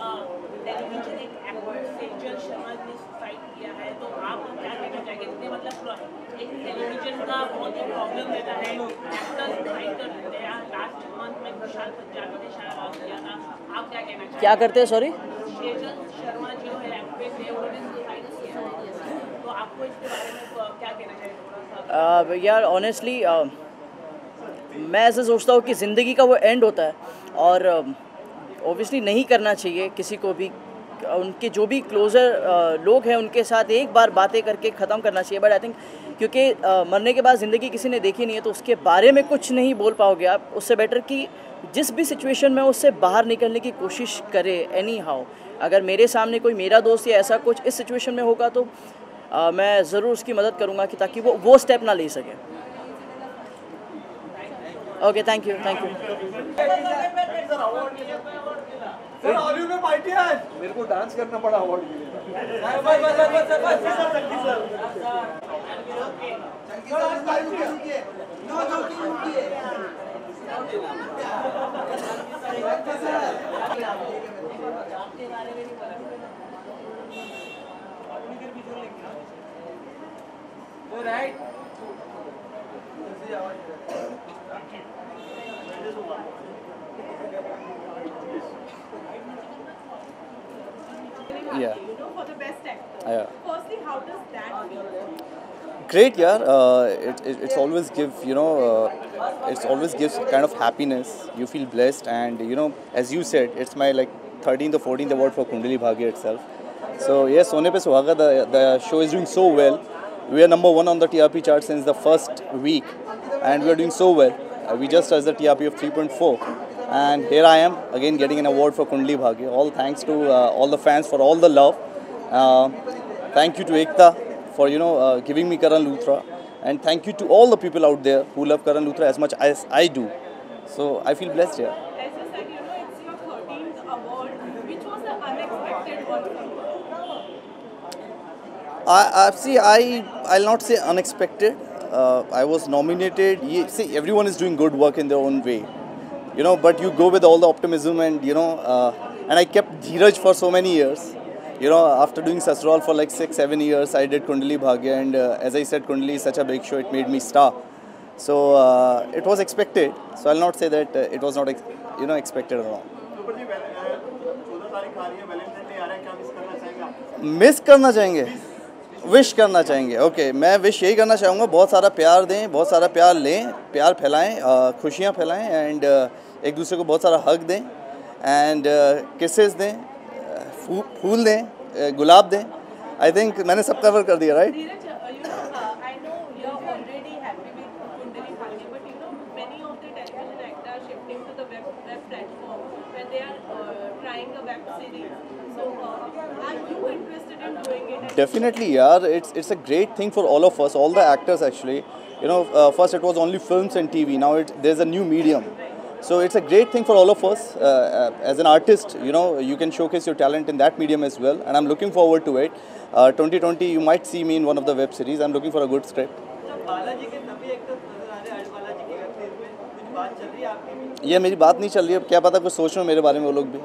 Speaker 6: टेलीविज़न एक एक्टर सेजल शर्मा ने सुसाइड किया है तो आप क्या कहना चाहेंगे इसमें मतलब एक टेलीविज़न का बहुत ही प्रॉब्लम रहता है। एक्टर कर हैं। लास्ट मंथ में विशाल पंजाबी ने शायद किया था। आप क्या कहना
Speaker 16: क्या करते हैं? सॉरी
Speaker 6: शर्मा जो है एक्ट्रेस है उन्होंने सुसाइड किया है तो आपको इसके बारे में क्या कहना चाहिए थोड़ा सा?
Speaker 16: यार ऑनेस्टली मैं ऐसे सोचता हूँ कि ज़िंदगी का वो एंड होता है। और ओबियसली नहीं करना चाहिए किसी को भी। उनके जो भी क्लोज़र लोग हैं उनके साथ एक बार बातें करके ख़त्म करना चाहिए। बट आई थिंक क्योंकि मरने के बाद ज़िंदगी किसी ने देखी नहीं है तो उसके बारे में कुछ नहीं बोल पाओगे आप। उससे बेटर कि जिस भी सिचुएशन में उससे बाहर निकलने की कोशिश करे एनी हाउ अगर मेरे सामने कोई मेरा दोस्त या ऐसा कुछ इस सिचुएशन में होगा तो uh, मैं ज़रूर उसकी मदद करूँगा कि ताकि वो वो स्टेप ना ले सके। Okay thank you thank you
Speaker 5: sir Hollywood में पार्टी है आज
Speaker 17: मेरे को डांस करना पड़ा अवार्ड के लिए
Speaker 5: बस बस बस बस बस बस सर आज पार्टी है नो जोकिंग रुकिए right
Speaker 2: You.
Speaker 17: Yeah.
Speaker 2: know, for the best actor.
Speaker 17: Yeah.
Speaker 2: Firstly, how does that feel?
Speaker 17: Great, yeah. Uh, it, it, it's always give you know, uh, it's always gives kind of happiness. You feel blessed, and you know, as you said, it's my like 13th or 14th award for Kundali Bhagya itself. So yes, Sone Pe Suhaga, the the show is doing so well. We are number one on the TRP chart since the first week, and we are doing so well. Uh, we just touched the TRP of 3.4. and here I am again getting an award for Kundli Bhagya. All thanks to uh, all the fans for all the love. Uh, thank you to Ekta for you know uh, giving me Karan Luthra, and thank you to all the people out there who love Karan Luthra as much as I do. So I feel blessed here.
Speaker 2: As you said, you know, it's your 13th award. Which was the unexpected one?
Speaker 17: I, I see. I I'll not say unexpected. Uh, I was nominated. See, everyone is doing good work in their own way, you know. But you go with all the optimism, and you know. Uh, and I kept Dheeraj for so many years. You know, after doing Sasral for like six, seven years, I did Kundali Bhagya, and uh, as I said, Kundali is such a big show. It made me star. So uh, it was expected. So I'll not say that uh, it was not, ex- you know, expected at all.
Speaker 3: Super जी चौदह तारीख आ रही है वैलेंटाइन डे आ रहा है क्या मिस करना चाहेंगे आप
Speaker 17: मिस करना चाहेंगे विश करना चाहेंगे ओके मैं विश यही करना चाहूँगा बहुत सारा प्यार दें बहुत सारा प्यार लें प्यार फैलाएं अ, खुशियाँ फैलाएं एंड एक दूसरे को बहुत सारा हक दें एंड किसेस uh, दें uh, फूल दें uh, गुलाब दें। आई थिंक मैंने सब कवर कर दिया राइट डेफिनेटली यार it's it's a great thing for all of us all the actors actually you know first it was only film and TV now it there is a new medium So it's a great thing for all of us. Uh, uh, as an artist, you know, you can showcase your talent in that medium as well. And I'm looking forward to it. Uh, 2020, you might see me in one of the web series. I'm looking for a good script.
Speaker 5: Balaji के सभी एक्टर्स नजर आ रहे हैं आज बालाजी की वेब सीरीज में कुछ बात चल रही है आपकी भी
Speaker 17: ये मेरी बात नहीं चल रही है अब क्या पता कुछ सोच रहे हो मेरे बारे में वो लोग भी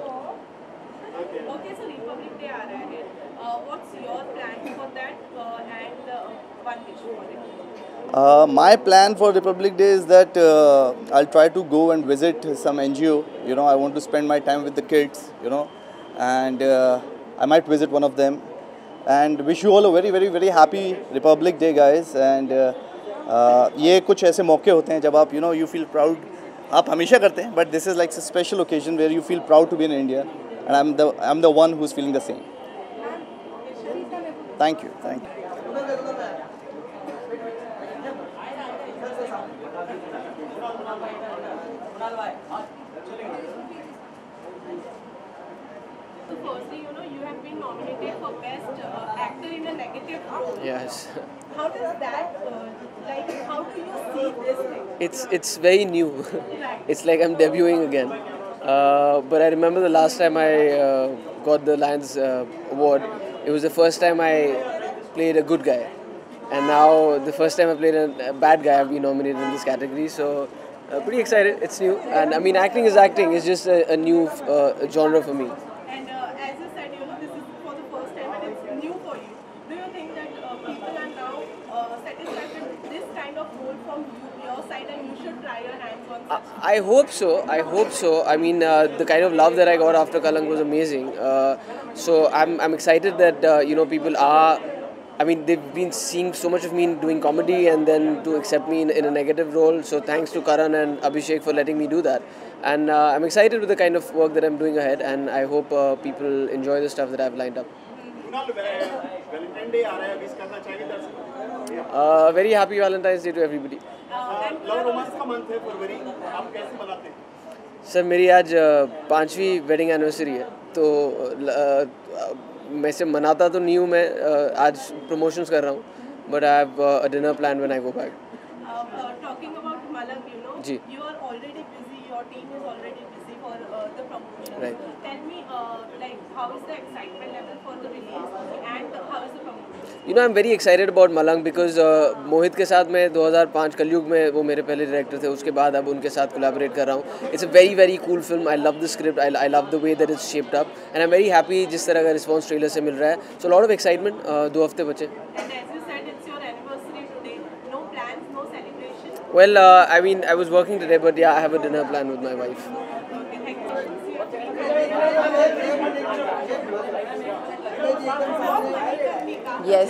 Speaker 2: Okay, so Republic Day आ रहा है. Uh, what's your plan for that uh, and uh, one wish for it?
Speaker 17: Uh, my plan for Republic Day is that uh, I'll try to go and visit some NGO. You know, I want to spend my time with the kids. You know, and uh, I might visit one of them. And wish you all a very, very, very happy Republic Day, guys. And uh, uh, ये कुछ ऐसे मौके होते हैं जब आप you know you feel proud. आप हमेशा करते हैं, but this is like a special occasion where you feel proud to be an Indian. And I'm the I'm the one who's feeling the same. Thank you, thank you.
Speaker 2: So firstly, you know, you have been nominated for Best uh, Actor in a Negative Role.
Speaker 18: Yes,
Speaker 2: How does that, uh, like, how do you see this thing?
Speaker 18: it's it's very new. (laughs) it's like I'm debuting again. Uh, but I remember the last time I uh, got the Lions uh, award. It was the first time I played a good guy, and now the first time I played a, a bad guy, I've been nominated in this category. So. Uh, pretty excited. It's new, and I mean, acting is acting. It's just a, a new uh, genre for me.
Speaker 2: And uh, as you said, you know, this is for the first time and it's new for you. Do you think that uh, people are now uh, satisfied with this kind of role from you, your side and you should try your hands on such?
Speaker 18: I hope so. I hope so. I mean, uh, the kind of love that I got after Kalang was amazing. Uh, so I'm, I'm excited that uh, you know people are. I mean, they've been seeing so much of me doing comedy, and then to accept me in, in a negative role. So thanks to Karan and Abhishek for letting me do that. And uh, I'm excited with the kind of work that I'm doing ahead, and I hope uh, people enjoy the stuff that I've lined up. Uh, very happy Valentine's Day to everybody.
Speaker 3: Love romance का मंथ है फरवरी आप कैसे मनाते हैं
Speaker 18: सर मेरी आज पाँचवीं वेडिंग एनिवर्सरी है तो मैं से मनाता तो नहीं हूँ मैं आज प्रमोशंस कर रहा हूँ but I have dinner plan when I go back
Speaker 2: Uh, uh,
Speaker 18: जी.
Speaker 2: uh.
Speaker 18: Right.
Speaker 2: Tell me, uh, like, how is the excitement level for the release and how is the promotion?
Speaker 18: You know I am very excited about Malang because Mohit के साथ मैं 2005 कलयुग में वो मेरे पहले डायरेक्टर थे उसके बाद अब उनके साथ कोलैबोरेट कर रहा हूँ। It's a very very cool film I love the script I I love the way that is shaped up and I am very happy जिस तरह का रिस्पॉन्स ट्रेलर से मिल रहा है। सो लॉट ऑफ़ एक्साइटमेंट दो हफ़्ते बचे।
Speaker 2: And as you said, it's your anniversary today. No plans, no celebration.
Speaker 18: Well, uh, I mean, I was working today, but yeah, I have a dinner plan with my wife.
Speaker 1: Yes.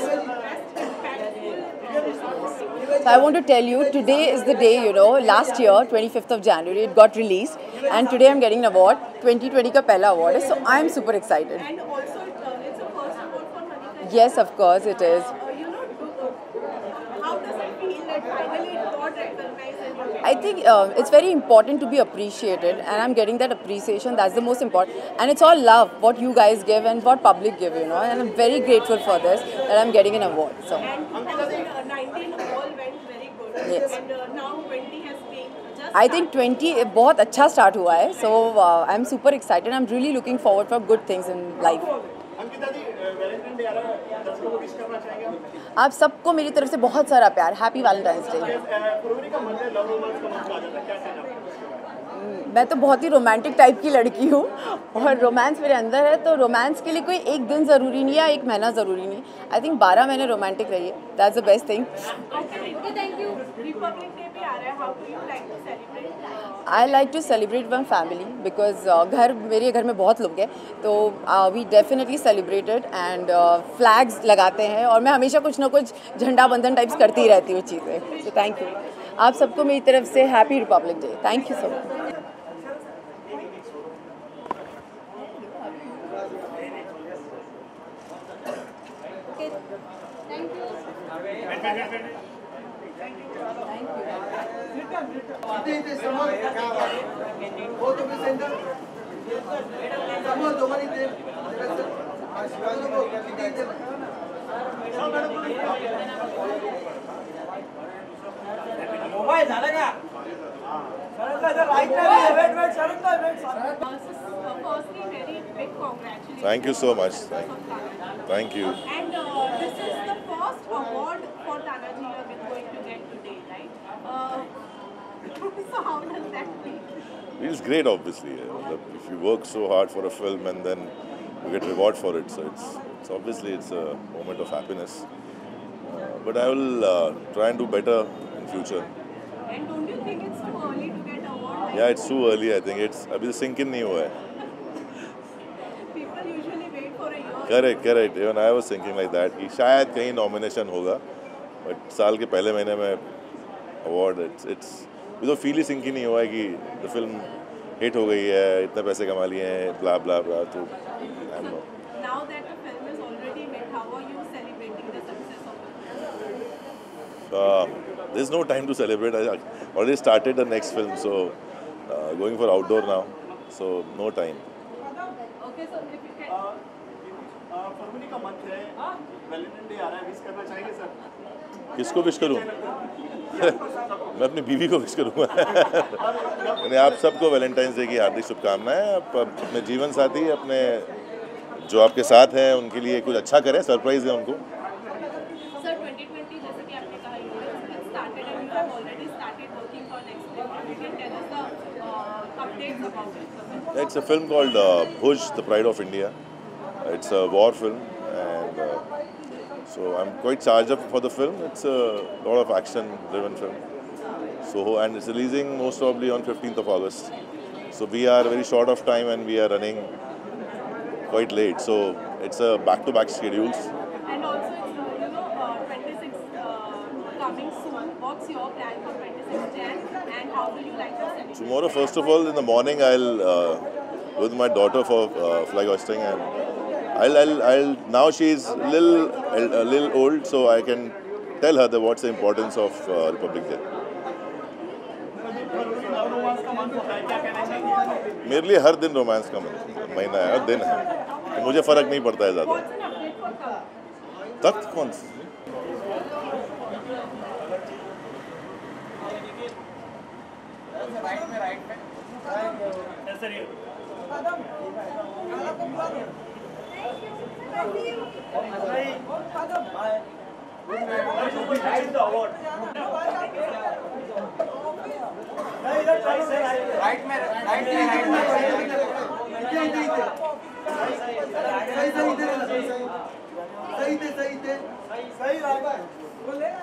Speaker 1: So I want to tell you, today is the day, you know, last year, 25th of January, it got released. And today I'm getting an award. 2020 ka pehla award. So I'm super excited.
Speaker 2: And also, uh, it's a first award for
Speaker 1: Yes, of course it is.
Speaker 2: Uh, you know, do- how does it feel that finally it got recognized and you get
Speaker 7: I think uh, it's very important to be appreciated, and I'm getting that appreciation. That's the most important, and it's all love what you guys give and what public give, you know. And I'm very grateful for this that I'm getting an award. So.
Speaker 2: And 2019 all went very good.
Speaker 7: Yes.
Speaker 2: And uh, now 20 has been just.
Speaker 7: I think 20 बहुत अच्छा start हुआ है. So uh, I'm super excited. I'm really looking forward for good things in life.
Speaker 3: Ankita आप
Speaker 7: सबको मेरी तरफ़ से बहुत सारा प्यार। हैप्पी वैलेंटाइंस डे मैं तो बहुत ही रोमांटिक टाइप की लड़की हूँ और रोमांस मेरे अंदर है तो रोमांस के लिए कोई एक दिन ज़रूरी नहीं है एक महीना ज़रूरी नहीं। आई थिंक बारह महीने रोमांटिक
Speaker 2: रही है that's the best thing
Speaker 7: I like to celebrate one family because घर मेरे घर में बहुत लोग हैं तो we definitely celebrated and flags लगाते हैं और मैं हमेशा कुछ ना कुछ झंडा बंधन टाइप्स करती रहती हूँ चीज़ें। तो थैंक यू आप सबको मेरी तरफ़ से
Speaker 19: happy Republic Day thank you so much
Speaker 20: mobile झाला का शरद का राईट नाही वेट वेट शरद का wait
Speaker 2: Firstly, very big congratulations.
Speaker 21: Thank you so much. Thank, thank you.
Speaker 2: And uh, this is the first award for Tanaji you are going to get today, right? Uh, (laughs) so how does that feel?
Speaker 21: Feels great, obviously. Uh, If you work so hard for a film and then you get reward for it, so it's, it's obviously it's a moment of happiness. Uh, but I will uh, try and do better in future.
Speaker 2: And don't you think it's too early to get award? Like
Speaker 21: Yeah, it's too early. I think it's अभी सिंक इन नहीं हुआ है.
Speaker 2: people usually wait for a year.
Speaker 21: Correct correct even I was thinking like that कि शायद कहीं नॉमिनेशन होगा बट साल के पहले महीने में अवार्ड इट्स इट्स ये तो फील ही सिंक ही नहीं हुआ है कि द फ़िल्म हिट हो गई है इतने पैसे कमा लिए हैं ब्ला ब्ला ब्ला तो आई uh, there's no time to celebrate. I already started the next film so uh, going for outdoor now. So no time.
Speaker 2: Okay, so if you can.
Speaker 3: फरवरी का मंथ है वैलेंटाइन डे आ रहा है विश करना चाहेंगे सर
Speaker 21: किसको विश करूँ? (laughs) (laughs) मैं अपनी बीवी को विश करूँगा। (laughs) मैंने आप सबको वैलेंटाइंस डे की हार्दिक शुभकामनाएँ। आप अपने जीवन साथी अपने जो आपके साथ हैं उनके लिए कुछ अच्छा करें सरप्राइज़ है उनको। It's a film called uh, Bhuj, The Pride of India. It's a war film, and uh, so I'm quite charged up for the film. It's a lot of action-driven film. So and it's releasing most probably on 15th of August. So we are very short of time and we are running quite late. So it's a back-to-back schedules.
Speaker 2: And also, it's, uh, you know, uh, 26 uh, coming soon. What's your plan
Speaker 21: Tomorrow, first of all, in the morning, I'll uh, with my daughter for uh, flag hoisting, and I'll, I'll, I'll now she's a little, a little old, so I can tell her that what's the importance of uh, Republic Day.
Speaker 3: है
Speaker 21: मेरे लिए हर दिन रोमांस का महीना है हर दिन है तो मुझे फ़र्क नहीं पड़ता है ज़्यादा तख्त कौन सा
Speaker 20: राइट में राइट में सर ये राइट में राइट में राइट में
Speaker 19: सही रहना, सही सही इथे सही इथे सही रागा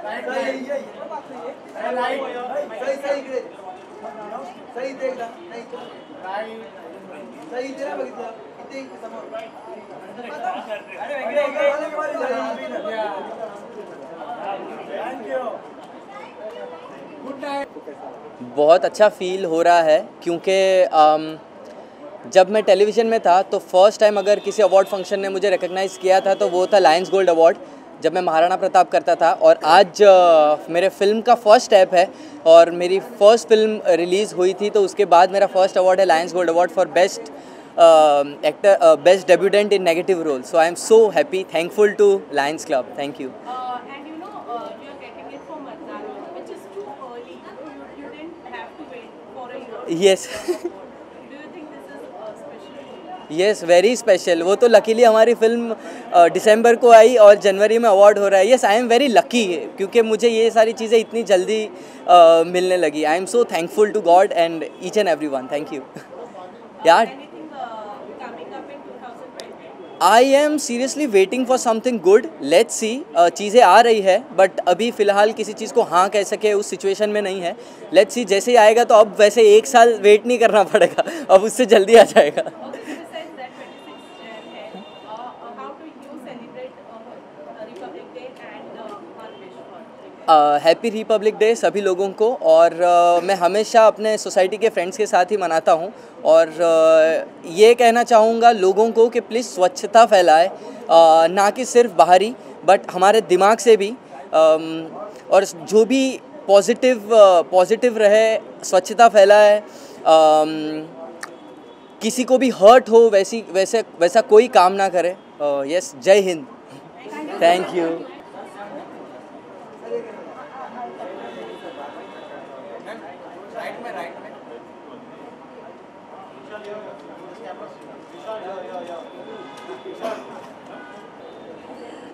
Speaker 19: सही सही सही सही सही
Speaker 22: बहुत अच्छा फील हो रहा है, क्योंकि जब मैं टेलीविज़न में था तो फ़र्स्ट टाइम अगर किसी अवार्ड फ़ंक्शन ने मुझे रिकग्नाइज़ किया था तो वो था लायंस गोल्ड अवार्ड जब मैं महाराणा प्रताप करता था और आज मेरे फ़िल्म का फ़र्स्ट स्टेप है और मेरी फ़र्स्ट फ़िल्म रिलीज़ हुई थी तो उसके बाद मेरा फ़र्स्ट अवार्ड है
Speaker 2: Lions gold award for best actor best debutant in negative role so I am so happy thankful to Lions club thank you.
Speaker 22: Yes. (laughs)
Speaker 2: Do you think this is uh, special?
Speaker 22: Yes very special वो तो लकीली हमारी फ़िल्म दिसंबर को आई और जनवरी में अवार्ड हो रहा है। Yes I am very lucky क्योंकि मुझे ये सारी चीज़ें इतनी जल्दी अ, मिलने लगी। I am so thankful to God and each and every one thank you यार I am seriously waiting for something good let's see चीज़ें आ रही है बट अभी फ़िलहाल किसी चीज़ को हाँ कह सके उस सिचुएशन में नहीं है। लेट्स सी जैसे ही आएगा तो अब वैसे एक साल वेट नहीं करना पड़ेगा। अब उससे जल्दी आ जाएगा। हैप्पी रिपब्लिक डे सभी लोगों को और uh, मैं हमेशा अपने सोसाइटी के फ्रेंड्स के साथ ही मनाता हूँ और uh, ये कहना चाहूँगा लोगों को कि प्लीज़ स्वच्छता फैलाए uh, ना कि सिर्फ़ बाहरी बट हमारे दिमाग से भी um, और जो भी पॉजिटिव पॉजिटिव रहे स्वच्छता फैलाए किसी को भी हर्ट हो वैसी वैसे वैसा कोई काम ना करे। यस जय Hind. Thank you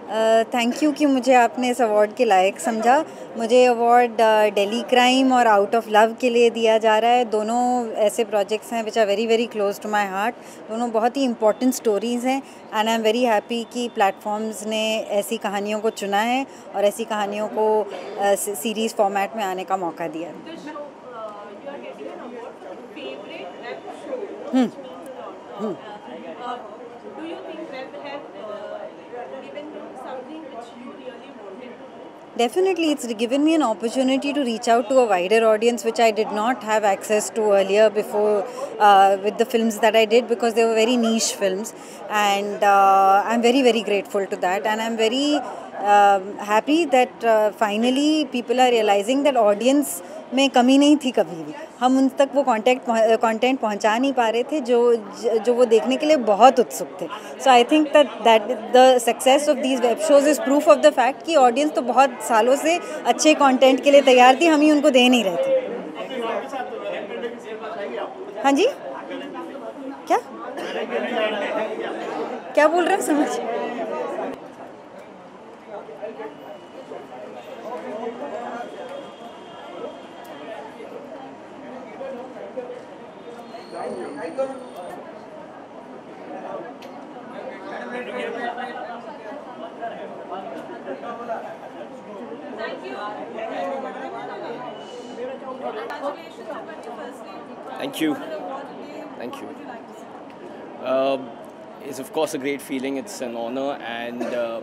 Speaker 23: thank you कि मुझे आपने इस अवार्ड के लायक समझा। मुझे अवार्ड दिल्ली क्राइम और आउट ऑफ़ लव के लिए दिया जा रहा है। दोनों ऐसे प्रोजेक्ट्स हैं which are very very close to my heart दोनों बहुत ही इंपॉर्टेंट स्टोरीज़ हैं and I am very happy कि प्लेटफॉर्म्स ने ऐसी कहानियों को चुना है और ऐसी कहानियों को सीरीज़ uh, फॉर्मेट में आने का मौका दिया है। Definitely, it's given me an opportunity to reach out to a wider audience, which I did not have access to earlier before uh, with the films that I did because they were very niche films. And uh, I'm very, very grateful to that. And I'm very that uh, finally people are realizing that audience में कमी नहीं थी कभी भी। हम उन तक वो कॉन्टेक्ट कंटेंट पहुँचा नहीं पा रहे थे जो जो वो देखने के लिए बहुत उत्सुक थे। So I think that that the success of these web shows is proof of the fact कि ऑडियंस तो बहुत सालों से अच्छे कंटेंट के लिए तैयार थी हम ही उनको दे नहीं रहे थे। हाँ जी? क्या? क्या बोल रहे हैं समझ?
Speaker 24: Thank you. Thank you. Um it's of course a great feeling. It's an honor and uh,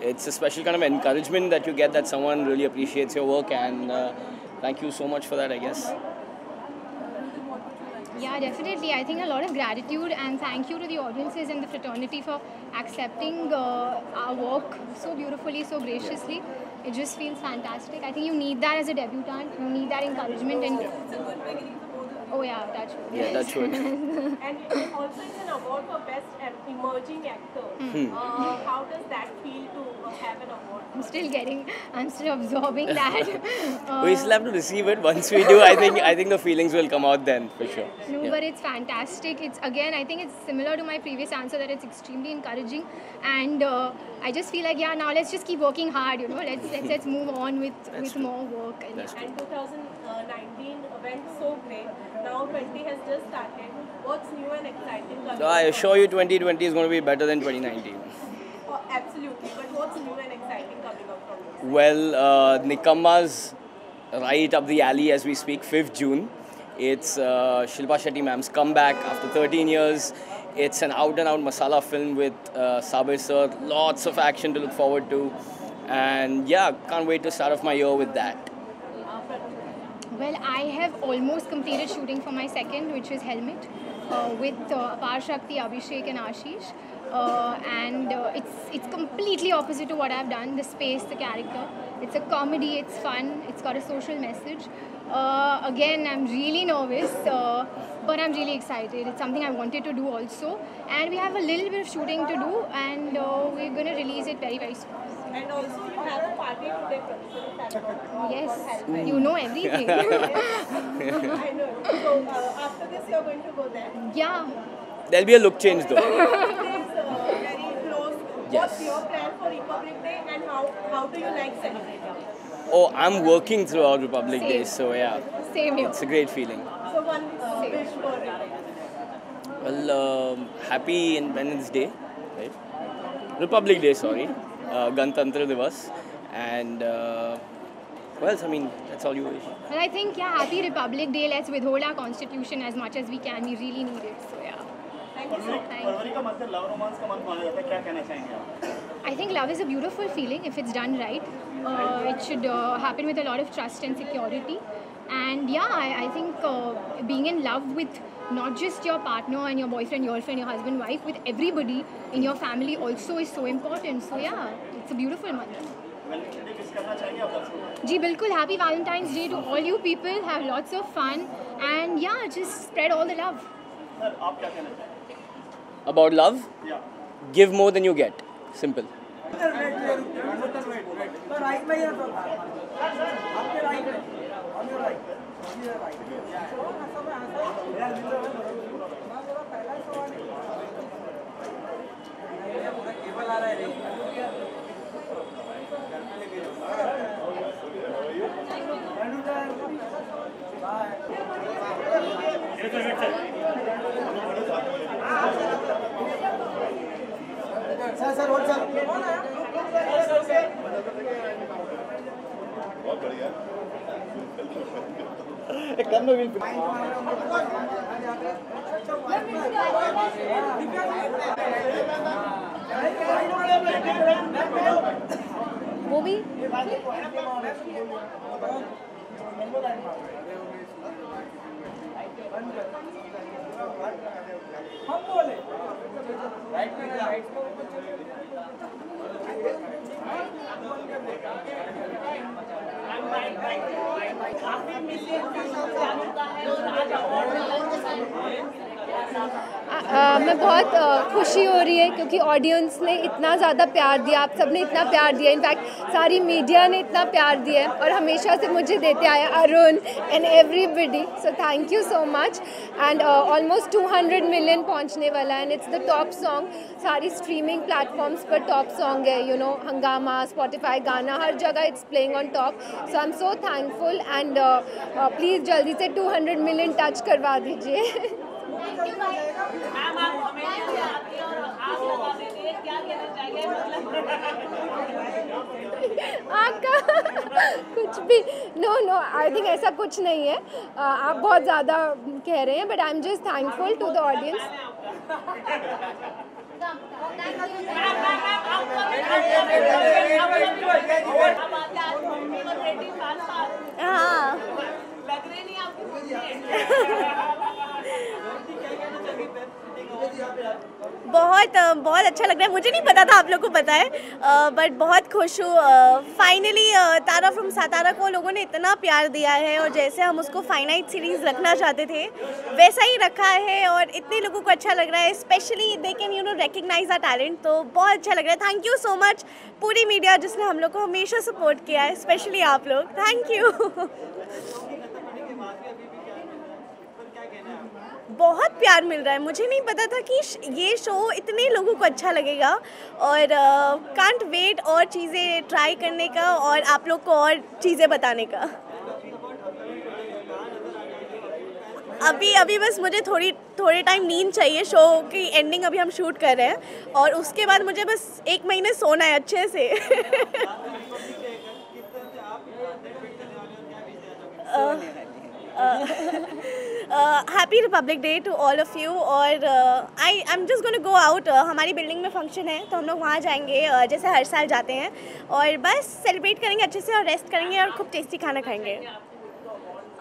Speaker 24: it's a special kind of encouragement that you get that someone really appreciates your work and uh, thank you so much for that, I guess.
Speaker 25: Yeah, definitely. I think a lot of gratitude and thank you to the audiences and the fraternity for accepting uh, our work so beautifully, so graciously. It just feels fantastic. I think you need that as a debutant. You need that encouragement and. Oh yeah, that's true.
Speaker 24: Yeah, that's true. (laughs)
Speaker 2: and also it's an award for best emerging actor.
Speaker 24: Hmm.
Speaker 2: Uh, how does that feel to uh, have an award?
Speaker 25: I'm still getting, I'm still absorbing (laughs) that. Uh,
Speaker 24: we still have to receive it. Once we do, I think I think the feelings will come out then for sure.
Speaker 25: No,
Speaker 24: Yeah.
Speaker 25: but it's fantastic. It's again, I think it's similar to my previous answer that it's extremely encouraging, and uh, I just feel like yeah, now let's just keep working hard. You know, let's let's, let's move on with (laughs) with more work. And,
Speaker 2: And 2019 went so great. Now 20 has just started. What's new and exciting coming?
Speaker 24: So I assure you, 2020 is going to be better than 2019.
Speaker 2: Oh, absolutely. But what's new and exciting coming up from you?
Speaker 24: Well, uh, Nikamma's right up the alley as we speak, 5th June. It's uh, Shilpa Shetty ma'am's comeback after 13 years. It's an out and out masala film with uh, Sabir sir. Lots of action to look forward to. And yeah, can't wait to start off my year with that.
Speaker 25: Well, I have almost completed shooting for my second, which is Helmet. uh, with uh, Apar Shakti, Abhishek, and Ashish. Uh, and uh, it's it's completely opposite to what I've done. The space, the character. It's a comedy. It's fun. It's got a social message. Uh, again, I'm really nervous, uh, but I'm really excited. It's something I wanted to do also, and we have a little bit of shooting to do, and uh, we're gonna release it very very soon.
Speaker 2: And also you have a party today, Professor.
Speaker 25: Yes, you know everything. (laughs)
Speaker 2: I know. (laughs) So uh, after this you're going to go there.
Speaker 25: yeah.
Speaker 24: There'll be a look change though.
Speaker 2: Uh, very close.
Speaker 24: Yes.
Speaker 2: What's your plan for Republic Day and how, how do you like celebrating?
Speaker 24: Oh, I'm working throughout Republic Day, so yeah.
Speaker 25: Same here.
Speaker 24: It's a great feeling.
Speaker 2: So one uh, wish for Republic
Speaker 24: Well, um, happy Independence Day, right? Republic Day, sorry Uh, Gantantra Divas. And, uh, well, I mean, that's all you wish.
Speaker 25: Well, I think yeah, Happy Republic Day. Let's withhold our constitution as much as we can. We really need it. So yeah.
Speaker 3: फरवरी का मंथ लव रोमांस का मंथ माना जाता है क्या कहना चाहेंगे आप
Speaker 25: I think love is a beautiful feeling if it's done right. Uh, it should uh, happen with a lot of trust and security. And yeah, I, I think uh, being in love with not just your partner and your boyfriend, your girlfriend, your husband, wife, with everybody in your family also is so important. So yeah, it's a beautiful month.
Speaker 3: Valentine Day किस करना चाहेंगे आप दर्शकों को
Speaker 25: जी बिल्कुल happy Valentine's Day to all you people have lots of fun and yeah just spread all the love
Speaker 3: sir आप क्या कहना चाहेंगे
Speaker 24: About love?
Speaker 3: Yeah.
Speaker 24: Give more than you get. Simple.
Speaker 17: Right में ही है सर आपके राइट में ऑन योर राइट केबल आ रहा है Sir sir और सर
Speaker 21: बहुत बढ़िया
Speaker 17: कम में विल
Speaker 25: वो भी?
Speaker 17: हम बोले। राइट में राइट
Speaker 5: काफ़ी जाने का है? और आज अवार्ड
Speaker 6: आ, मैं बहुत आ, खुशी हो रही है क्योंकि ऑडियंस ने इतना ज़्यादा प्यार दिया आप सबने इतना प्यार दिया। इनफैक्ट सारी मीडिया ने इतना प्यार दिया है और हमेशा से मुझे देते आए Arun and everybody so thank you so much and almost 200 million पहुँचने वाला है। And it's the top song सारी स्ट्रीमिंग प्लेटफॉर्म्स पर टॉप सॉन्ग है। You know Hungama Spotify Gaana हर जगह it's playing on top so I am so thankful and please जल्दी से 200 मिलियन टच करवा दीजिए। (laughs) आपका कुछ भी नो नो आई थिंक ऐसा कुछ नहीं है। अ, आप बहुत ज़्यादा कह रहे हैं but I am just thankful to the audience
Speaker 5: हाँ। लग रही नहीं
Speaker 26: बहुत अ, बहुत अच्छा लग रहा है। मुझे नहीं पता था आप लोग को पता है बट बहुत खुश हूँ। फाइनली तारा फ्रॉम सातारा को लोगों ने इतना प्यार दिया है और जैसे हम उसको फाइनाइट सीरीज़ रखना चाहते थे वैसा ही रखा है और इतने लोगों को अच्छा लग रहा है। Specially they can you know recognise our talent तो बहुत अच्छा लग रहा है। थैंक यू सो मच पूरी मीडिया जिसने हम लोग को हमेशा सपोर्ट किया है स्पेशली आप लोग। थैंक यू बहुत प्यार मिल रहा है। मुझे नहीं पता था कि ये शो इतने लोगों को अच्छा लगेगा और कांट uh, वेट और चीज़ें ट्राई करने का और आप लोग को और चीज़ें बताने का। अभी अभी बस मुझे थोड़ी थोड़े टाइम नींद चाहिए। शो की एंडिंग अभी हम शूट कर रहे हैं और उसके बाद मुझे बस एक महीने सोना है अच्छे से। Happy Republic Day to all of you और I I am just gonna go out हमारी बिल्डिंग में फ़ंक्शन है तो हम लोग वहाँ जाएँगे uh, जैसे हर साल जाते हैं। और बस सेलिब्रेट करेंगे अच्छे से और रेस्ट करेंगे और खूब टेस्टी खाना खाएँगे।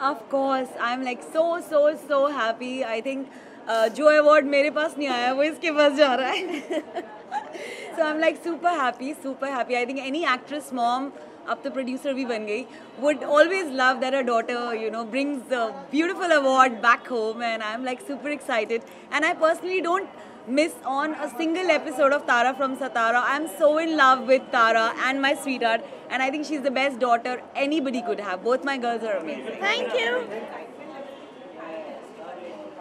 Speaker 27: Of course, I'm like so, so so happy. I think
Speaker 26: uh, जो अवार्ड मेरे पास नहीं आया वो इसके पास जा रहा है। (laughs) So I'm like super happy, super happy. I think any actress mom अब तो प्रोड्यूसर भी बन गई would always love that her daughter you know brings a beautiful award back home and I'm like super excited and I personally don't miss on a single episode of Tara from Satara. I'm so in love with Tara and my sweetheart and I think she's the best daughter anybody could have. Both my girls are amazing.
Speaker 28: Thank you.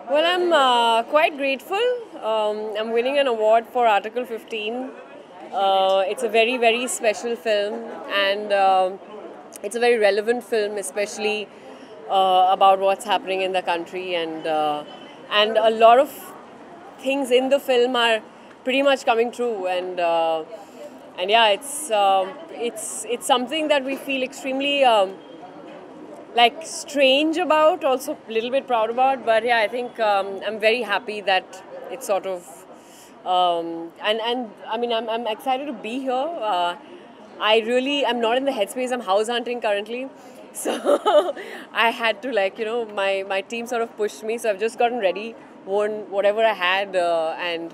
Speaker 29: Well, I'm uh, quite grateful. Um, I'm winning an award for Article 15. uh, it's a very, very special film, and um it's a very relevant film, especially uh, about what's happening in the country, and uh, and a lot of things in the film are pretty much coming true, and uh, and yeah, it's um, it's it's something that we feel extremely. Um, like strange about, also a little bit proud about. But yeah, I think um, I'm very happy that it's sort of, um, and and I mean I'm I'm excited to be here. Uh, I really I'm not in the headspace. I'm house hunting currently. (laughs) So I had to like you know my my team sort of pushed me. So I've just gotten ready, worn whatever I had, uh, and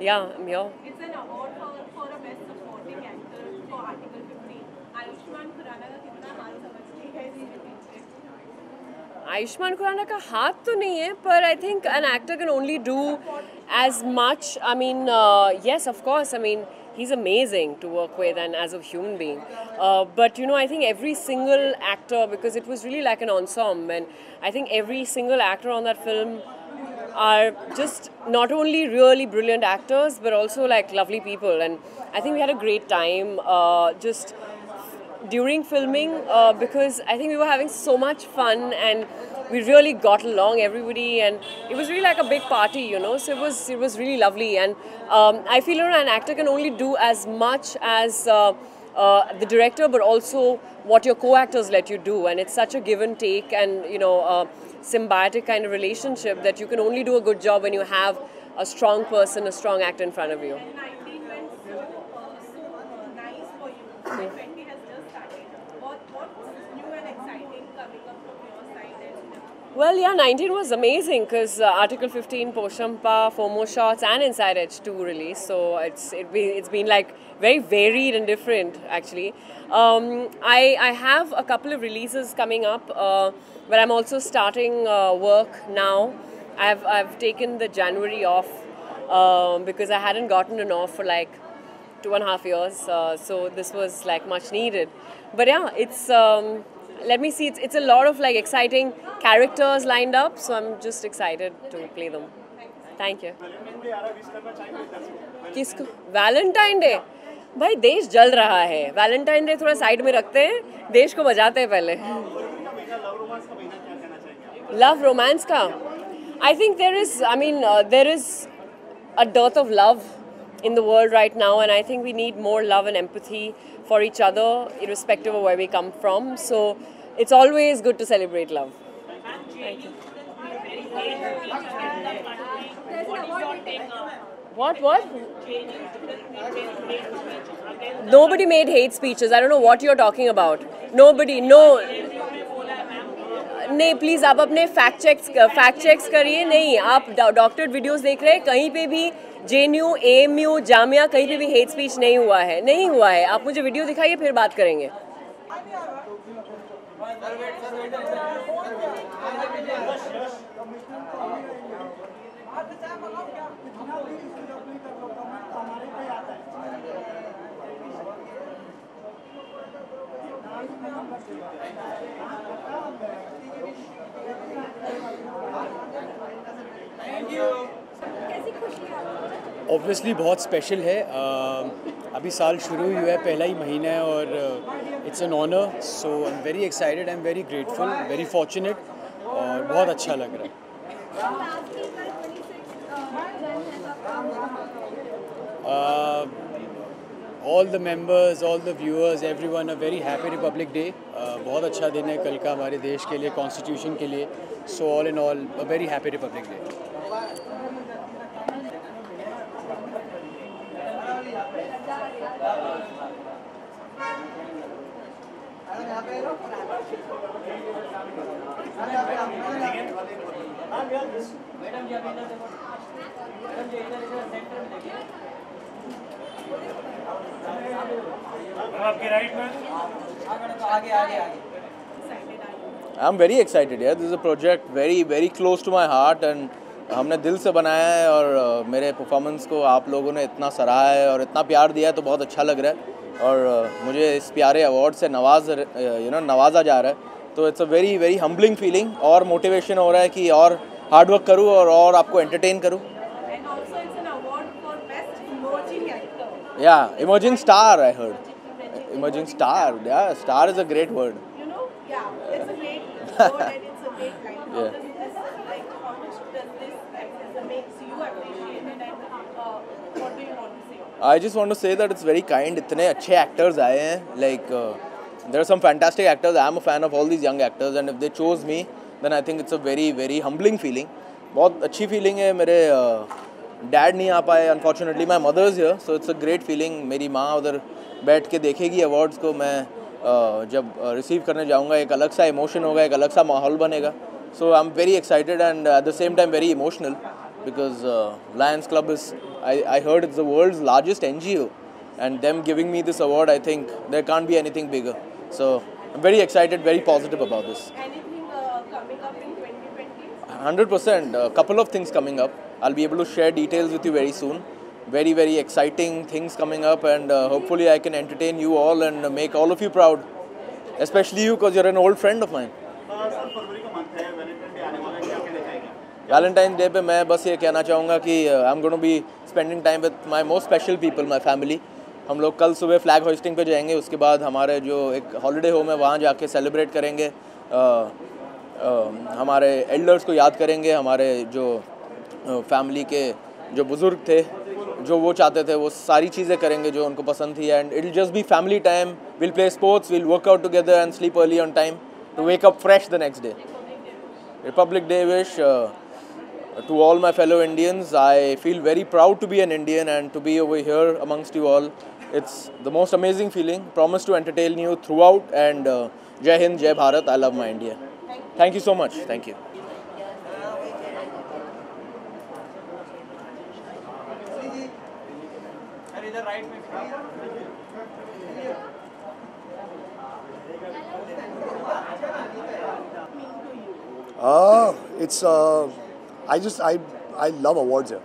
Speaker 29: yeah, I'm here.
Speaker 2: It's an award for, for a best supporting actor for Article 15. Ayushman Khurana का कितना हाल समझती है इसके पीछे?
Speaker 29: आयुष्मान खुराना का हाथ तो नहीं है पर I think an actor can only do as much. I mean, uh, yes, of course. I mean, he's amazing to work with and as a human being. Uh, but you know, I think every single actor, because it was really like an ensemble, and I think every single actor on that film are just not only really brilliant actors, but also like lovely people. And I think we had a great time uh, just during filming uh, because I think we were having so much fun and we really got along everybody and it was really like a big party you know so it was it was really lovely. And um, I feel you know, an actor can only do as much as uh, uh, the director but also what your co-actors let you do. And it's such a give and take and you know a symbiotic kind of relationship that you can only do a good job when you have a strong person a strong actor in front of you
Speaker 2: 19 went so, uh, so uh, nice for you. And 20 has just started. What, what's new and exciting coming up from your side? And
Speaker 29: Well, yeah, 19 was amazing because uh, Article 15, Poshampa, FOMO Shots, and Inside Edge 2 release. So it's it be, it's been like very varied and different actually. Um, I I have a couple of releases coming up, uh, but I'm also starting uh, work now. I've I've taken the January off um, because I hadn't gotten an off for like two and a half years. Uh, so this was like much needed. But yeah, it's. Um, let me see. It's, it's a lot of like exciting characters lined up. So I'm just excited to play them. Thank you. किसको वैलेंटाइन डे भाई देश जल रहा है वैलेंटाइन डे थोड़ा साइड में रखते हैं देश को बजाते हैं पहले लव रोमांस का I think there is I mean there is a dearth of love in the world right now, and I think we need more love and empathy for each other, irrespective of where we come from. So it's always good to celebrate love. What? What? Nobody made hate speeches. I don't know what you're talking about. Nobody. No. नहीं प्लीज़ आप अपने फैक्ट चेक्स फैक्ट चेक्स करिए। नहीं, आप डॉक्टर वीडियोस देख रहे हैं, कहीं पे भी J N U M U Jamia, कहीं पे भी हेट स्पीच नहीं हुआ है। नहीं हुआ है। आप मुझे वीडियो दिखाइए, फिर बात करेंगे।
Speaker 30: ऑब्वियसली बहुत स्पेशल है। अभी साल शुरू ही हुआ है पहला ही महीना है और it's an honour so I am very excited I am very grateful very fortunate और बहुत अच्छा लग रहा है। All the members all the viewers everyone a very happy Republic Day बहुत अच्छा दिन है कल का हमारे देश के लिए कॉन्स्टिट्यूशन के लिए। So all in all a very happy Republic Day
Speaker 3: आपके राइट में
Speaker 5: आगे आगे आगे
Speaker 31: I'm very excited. Yeah, this is a project very very close to my heart and हमने दिल से बनाया है और मेरे परफॉर्मेंस को आप लोगों ने इतना सराहा है और इतना प्यार दिया है तो बहुत अच्छा लग रहा है और मुझे इस प्यारे अवार्ड से नवाज़ यू नो नवाजा जा रहा है तो it's a very very humbling feeling और मोटिवेशन हो रहा है कि और हार्ड वर्क करूँ और और आपको एंटरटेन करूँ.
Speaker 2: Yeah emerging
Speaker 31: star I heard emerging star yeah star is a
Speaker 2: great word yeah, it's a great (laughs) and it's a great line.
Speaker 31: Yeah.
Speaker 2: does this, like, how much does this like, makes you appreciated and uh, what do you
Speaker 31: I just want to say that it's very kind इतने अच्छे एक्टर्स आए हैं. Like there are some fantastic actors I am a fan of all these young actors and if they chose me then I think it's a very very humbling feeling बहुत अच्छी फीलिंग है मेरे डैड uh, नहीं आ पाए unfortunately my mother's here so it's a great feeling मेरी माँ उधर बैठ के देखेगी अवार्ड्स को. मैं uh, जब रिसीव uh, करने जाऊँगा एक अलग सा इमोशन होगा एक अलग सा माहौल बनेगा. So I am very excited and at the same time very emotional because uh, Lions Club is, I, I heard it's the world's largest NGO, and them giving me this award, I think there can't be anything bigger. So I'm very excited, very positive about this.
Speaker 2: Anything uh, coming up in 2020?
Speaker 31: 100%, a couple of things coming up. I'll be able to share details with you very soon. Very, very exciting things coming up, and uh, hopefully, I can entertain you all and uh, make all of you proud. Especially you, because you're an old friend of mine. Valentine Day पे मैं बस ये कहना चाहूँगा कि I am going be spending time with my most special people my family हम लोग कल सुबह फ्लैग होस्टिंग पे जाएँगे उसके बाद हमारे जो एक हॉलिडे होम है वहाँ जाके सेलिब्रेट करेंगे। अ, अ, हमारे एल्डर्स को याद करेंगे हमारे जो फैमिली के जो बुज़ुर्ग थे जो वो चाहते थे वो सारी चीज़ें करेंगे जो उनको पसंद थी। And it just be family time will play sports will work out together and sleep early on time to wake up fresh the next day Republic Day wish uh, to all my fellow Indians. I feel very proud to be an Indian and to be over here amongst you all. It's the most amazing feeling. Promise to entertain you throughout and uh, Jai Hind, Jai Bharat. I love my India. Thank you, so much. Thank you.
Speaker 32: Ah, it's uh, I just I I love awards here.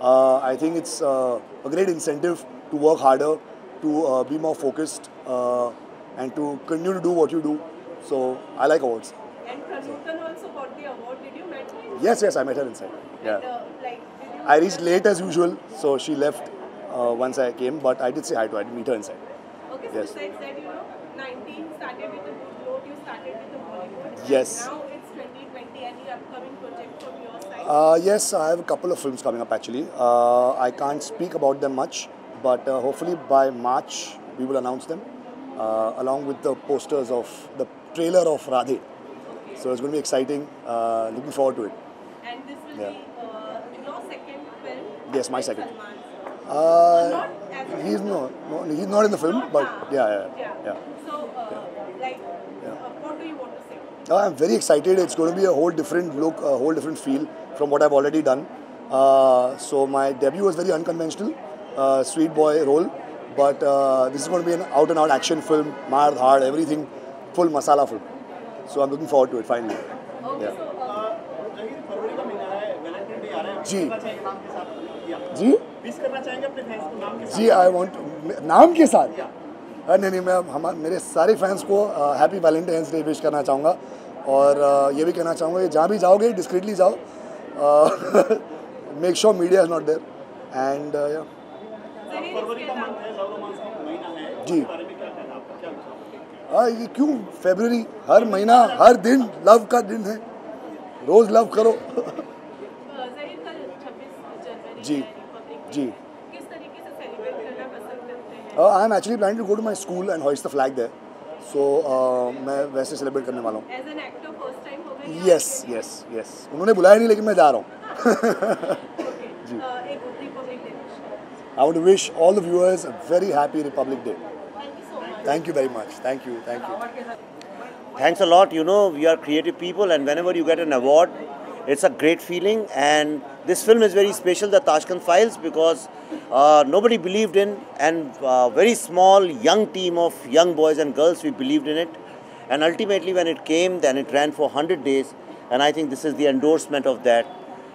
Speaker 32: Uh, I think it's uh, a great incentive to work harder, to uh, be more focused, uh, and to continue to do what you do. So I like awards.
Speaker 2: And Pranutan also got the award. Did you met her?
Speaker 32: Yes, yes, I met her inside. Yeah.
Speaker 2: Uh, like, did
Speaker 32: I reached late as usual, so she left uh, once I came, but I did say hi to her. I did meet her inside.
Speaker 2: Okay, so
Speaker 32: Yes.
Speaker 2: besides that, you know, 19 started with a good note, you started with the Bollywood.
Speaker 32: Yes.
Speaker 2: Now it's 2020, any upcoming project from your side?
Speaker 32: Uh, yes, I have a couple of films coming up actually. Uh, I can't speak about them much, but uh, hopefully by March we will announce them uh, along with the posters of the trailer of Radhe. So it's going to be exciting. Uh, looking forward to it.
Speaker 2: and this will
Speaker 32: Yeah.
Speaker 2: be uh, your second film.
Speaker 32: Yes, my second. Uh, he's no, no, he's not in the film, but yeah, yeah, yeah.
Speaker 2: So, uh, like, uh, what do you want to say?
Speaker 32: Uh, I'm very excited. It's going to be a whole different look, a whole different feel from what I've already done. Uh, so my debut was very unconventional, uh, sweet boy role, but uh, this is going to be an out-and-out action film, mard, hard, everything, full masala film. So I'm looking forward to it finally. Yeah.
Speaker 3: फरवरी का महीना है वैलेंटाइन डे आ रहा है
Speaker 32: जी।
Speaker 3: करना चाहिए नाम के साथ या
Speaker 32: जी
Speaker 3: विश करना चाहेंगे अपने फैंस को नाम के साथ
Speaker 32: जी आई वांट नाम के साथ अरे नहीं नहीं मैं हम मेरे सारे फैंस को हैप्पी वैलेंटाइंस डे विश करना चाहूँगा और ये भी कहना चाहूँगा कि जहाँ भी जाओगे डिस्क्रीटली जाओ।
Speaker 3: Make sure media is not there and
Speaker 32: जी।
Speaker 3: है
Speaker 32: ये क्यों? फरवरी हर महीना हर दिन लव का दिन है। रोज़ लव करो।
Speaker 2: जहीर कल 26 जनवरी
Speaker 32: जी जी I am actually plan to go to my school and hoist the flag there so uh, मैं वैसे सेलिब्रेट करने वाला हूँ। यस यस यस उन्होंने बुलाया नहीं लेकिन मैं जा रहा हूँ। (laughs) जी। I would wish all viewers very happy Republic Day thank you very much thank you thank you
Speaker 33: thanks a lot you know we are creative people and whenever you get an award it's a great feeling. And this film is very special, the Tashkent Files, because uh, nobody believed in, and uh, very small, young team of young boys and girls, we believed in it. And ultimately, when it came, then it ran for 100 days, and I think this is the endorsement of that.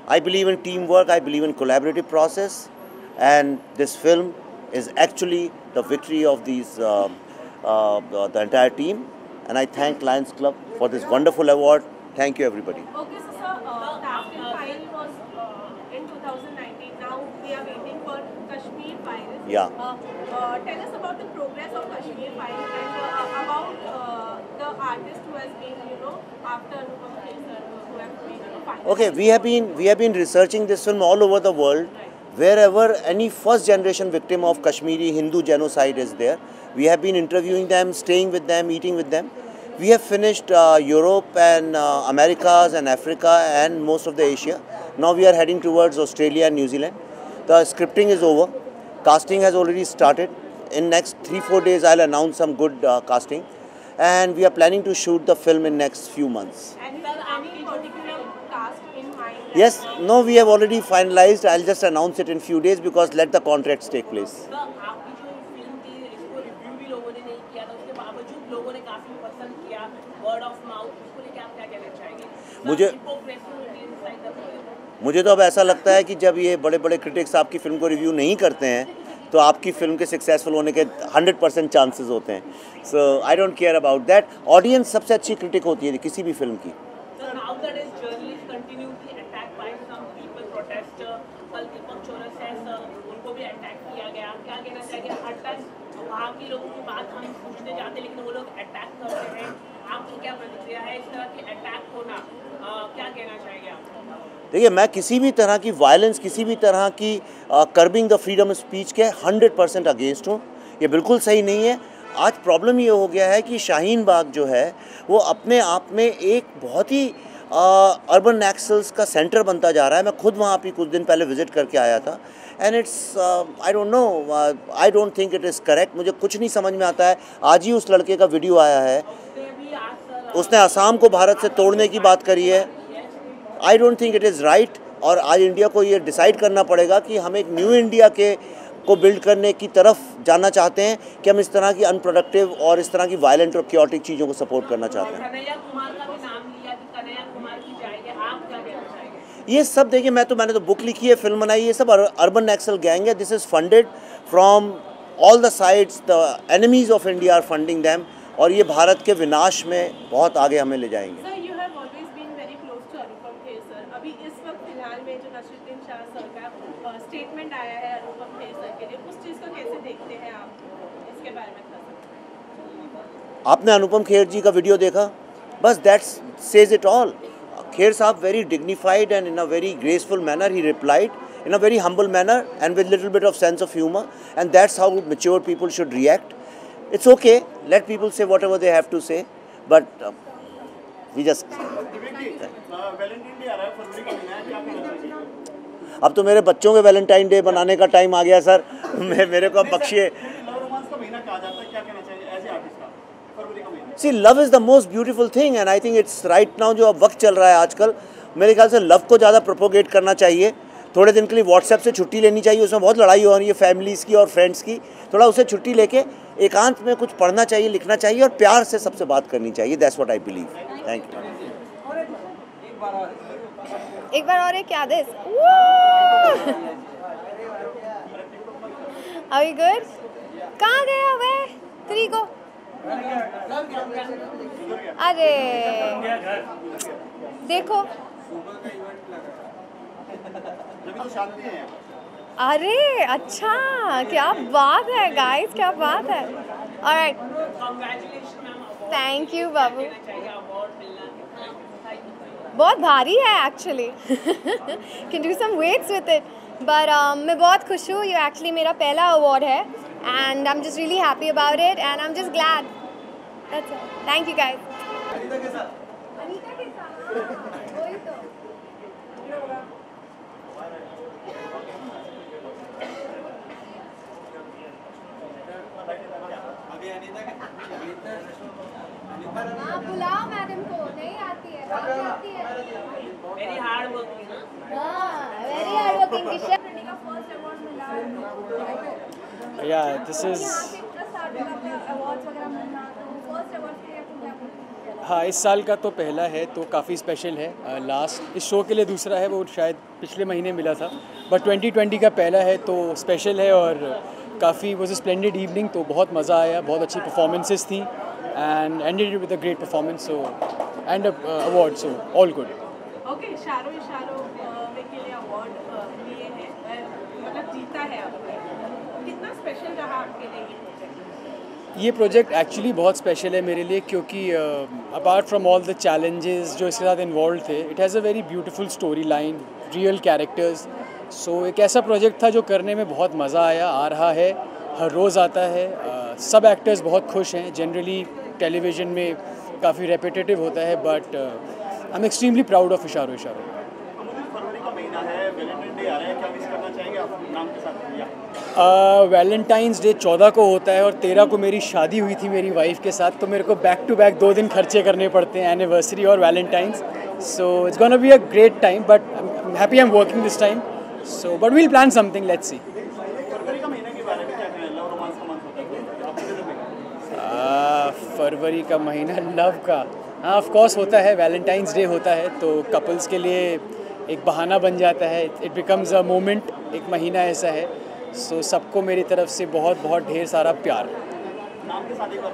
Speaker 33: I believe in teamwork, I believe in collaborative process, and this film is actually the victory of these um, uh, the, the entire team. And I thank Lions Club for this wonderful award. Thank you, everybody.
Speaker 2: Okay, uh, file was uh, in 2019. Now we are waiting for Kashmir file.
Speaker 33: Yeah.
Speaker 2: Uh, uh, tell us about the progress of Kashmir file and uh, about uh, the artist who has been, you know, after Anupam Kher who have been, you know, finalized.
Speaker 33: Okay, we have been we have been researching this film all over the world. Wherever any first generation victim of Kashmiri Hindu genocide is there, we have been interviewing them, staying with them, eating with them. We have finished uh, Europe and uh, Americas and Africa and most of the Asia. Now we are heading towards Australia and New Zealand. The scripting is over. Casting has already started. In next three four days, I'll announce some good uh, casting, and we are planning to shoot the film in next few months.
Speaker 2: And any particular cast in mind?
Speaker 33: Yes, no, we have already finalized. I'll just announce it in few days because let the contracts take place. मुझे
Speaker 6: the film.
Speaker 33: मुझे तो अब ऐसा लगता है कि जब ये बड़े बड़े क्रिटिक्स आपकी फ़िल्म को रिव्यू नहीं करते हैं तो आपकी फ़िल्म के सक्सेसफुल होने के 100 परसेंट चांसेज होते हैं। So I don't care about that audience सबसे अच्छी क्रिटिक होती है किसी भी फ़िल्म की।
Speaker 6: लेकिन वो लोग अटैक करते हैं। आपकी क्या प्रतिक्रिया है इस तरह की अटैक होना? क्या कहना चाहेंगे
Speaker 33: देखिए, मैं किसी भी तरह की वायलेंस किसी भी तरह की कर्बिंग द फ्रीडम स्पीच के 100 परसेंट अगेंस्ट हूँ। ये बिल्कुल सही नहीं है। आज प्रॉब्लम ये हो गया है कि शाहीन बाग जो है, वो अपने आप में एक बहुत ही अर्बन एक्सल्स का सेंटर बनता जा रहा है। मैं खुद वहाँ पे कुछ दिन पहले विज़िट करके आया था। And it's I don't know I don't think it is correct मुझे कुछ नहीं समझ में आता है। आज ही उस लड़के का वीडियो आया है। उसने असम को भारत से तोड़ने की बात करी है। I don't think it is right और आज इंडिया को ये डिसाइड करना पड़ेगा कि हम एक न्यू इंडिया के को बिल्ड करने की तरफ़ जाना चाहते हैं कि हम इस तरह की अनप्रोडक्टिव और इस तरह की वायलेंट और क्योटिक चीज़ों को सपोर्ट करना चाहते हैं।
Speaker 6: कन्हैया कुमार का भी नाम लिया कि कन्हैया कुमार की जाएगी आप क्या कहना चाहेंगे?
Speaker 33: ये सब देखिए मैं तो मैंने तो बुक लिखी है फ़िल्म बनाई है ये सब अर्बन एक्सल गैंग है। This is funded from all the sides the enemies of India are funding them और ये भारत के विनाश में बहुत आगे हमें ले जाएँगे।
Speaker 2: Sir, you have always been very close to Anupam Kher sir. अभी इस वक्त फ़िलहाल में जो नसरुद्दीन शाह सर का स्टेटमेंट आया है अनुपम खेर सर के लिए उस चीज़ को कैसे देखते हैं आप? इसके बारे में
Speaker 33: आपने अनुपम खेर जी का वीडियो देखा? बस that's says it all Kher साहब very dignified and in a very graceful manner he replied in a very humble manner and with little bit of sense of humor and that's how mature people should react. It's okay. Let people say whatever they have to say. But uh, we just अब तो मेरे बच्चों के वैलेंटाइन डे बनाने का टाइम आ गया सर (laughs) मैं मेरे को अब बख्शिए। See love is the most beautiful thing and I think it's right now जो अब वक्त चल रहा है आजकल मेरे ख्याल से लव को ज़्यादा प्रोपोगेट करना चाहिए। थोड़े दिन के लिए व्हाट्सएप से छुट्टी लेनी चाहिए उसमें बहुत लड़ाई हो रही है फैमिलीज़ की और फ्रेंड्स की। थोड़ा उसे छुट्टी लेके एकांत में कुछ पढ़ना चाहिए लिखना चाहिए और प्यार से सबसे बात करनी चाहिए। That's what I believe thank you
Speaker 28: एक बार और एक क्या दिस Are you good? कहाँ गया वे थ्री को। अरे। देखो।
Speaker 3: तो शांति है।
Speaker 28: अरे अच्छा क्या बात है गाइस क्या बात है। ऑलराइट थैंक यू बाबू। बहुत भारी है actually can do some weights with it but मैं बहुत खुश हूँ ये एक्चुअली मेरा पहला अवार्ड है। And I am just really happy about it and I am just glad thank you guys
Speaker 5: अभी अनीता
Speaker 25: बुलाओ मैडम को नहीं आती है आती है।
Speaker 6: Very hard working
Speaker 25: very hard working Kishan का फ़र्स्ट अवार्ड मिला
Speaker 30: Yeah, this is
Speaker 25: अवार्ड्स वगैरह मिलना तो फ़र्स्ट अवार्ड के लिए आपको क्या
Speaker 30: हाँ इस साल का तो पहला है तो काफ़ी स्पेशल है। लास्ट इस शो के लिए दूसरा है वो शायद पिछले महीने मिला था। बट 2020 का पहला है तो स्पेशल है और काफ़ी वॉज़ अ स्प्लेंडेड इवनिंग तो बहुत मज़ा आया बहुत अच्छी परफॉर्मेंसेज थी and ended with a great performance so and award so
Speaker 2: all good okay Isharon Isharon के लिए अवार्ड लिए हैं मतलब जीता है आपने कितना स्पेशल रहा आपके लिए ये प्रोजेक्ट
Speaker 30: ये प्रोजेक्ट एक्चुअली बहुत स्पेशल है मेरे लिए क्योंकि apart from all the challenges जो इसके साथ इन्वॉल्व थे it has a very beautiful storyline real characters so एक ऐसा प्रोजेक्ट था जो करने में बहुत मज़ा आया आ रहा है। हर रोज़ आता है। uh, सब एक्टर्स बहुत खुश हैं। जनरली टेलीविज़न में काफ़ी रेपिटेटिव होता है but I
Speaker 3: am extremely proud of Isharo Isharo uh
Speaker 30: Valentine's day चौदह को होता है और तेरह को मेरी शादी हुई थी मेरी वाइफ के साथ तो मेरे को बैक टू बैक दो दिन खर्चे करने पड़ते हैं एनिवर्सरी और Valentine's so it's gonna be a great time but happy I am working this time so but we'll plan something let's see
Speaker 3: फरवरी का महीने के बारे में क्या कहें लव रोमांस का। है आपके दिल में
Speaker 30: आ, फरवरी का महीना (laughs) लव का ऑफकोर्स होता है वैलेंटाइंस डे होता है तो कपल्स के लिए एक बहाना बन जाता है। इट बिकम्स अ मोमेंट एक महीना ऐसा है। सो so, सबको मेरी तरफ़ से बहुत बहुत ढेर सारा प्यार।
Speaker 3: नाम के साथ एक बार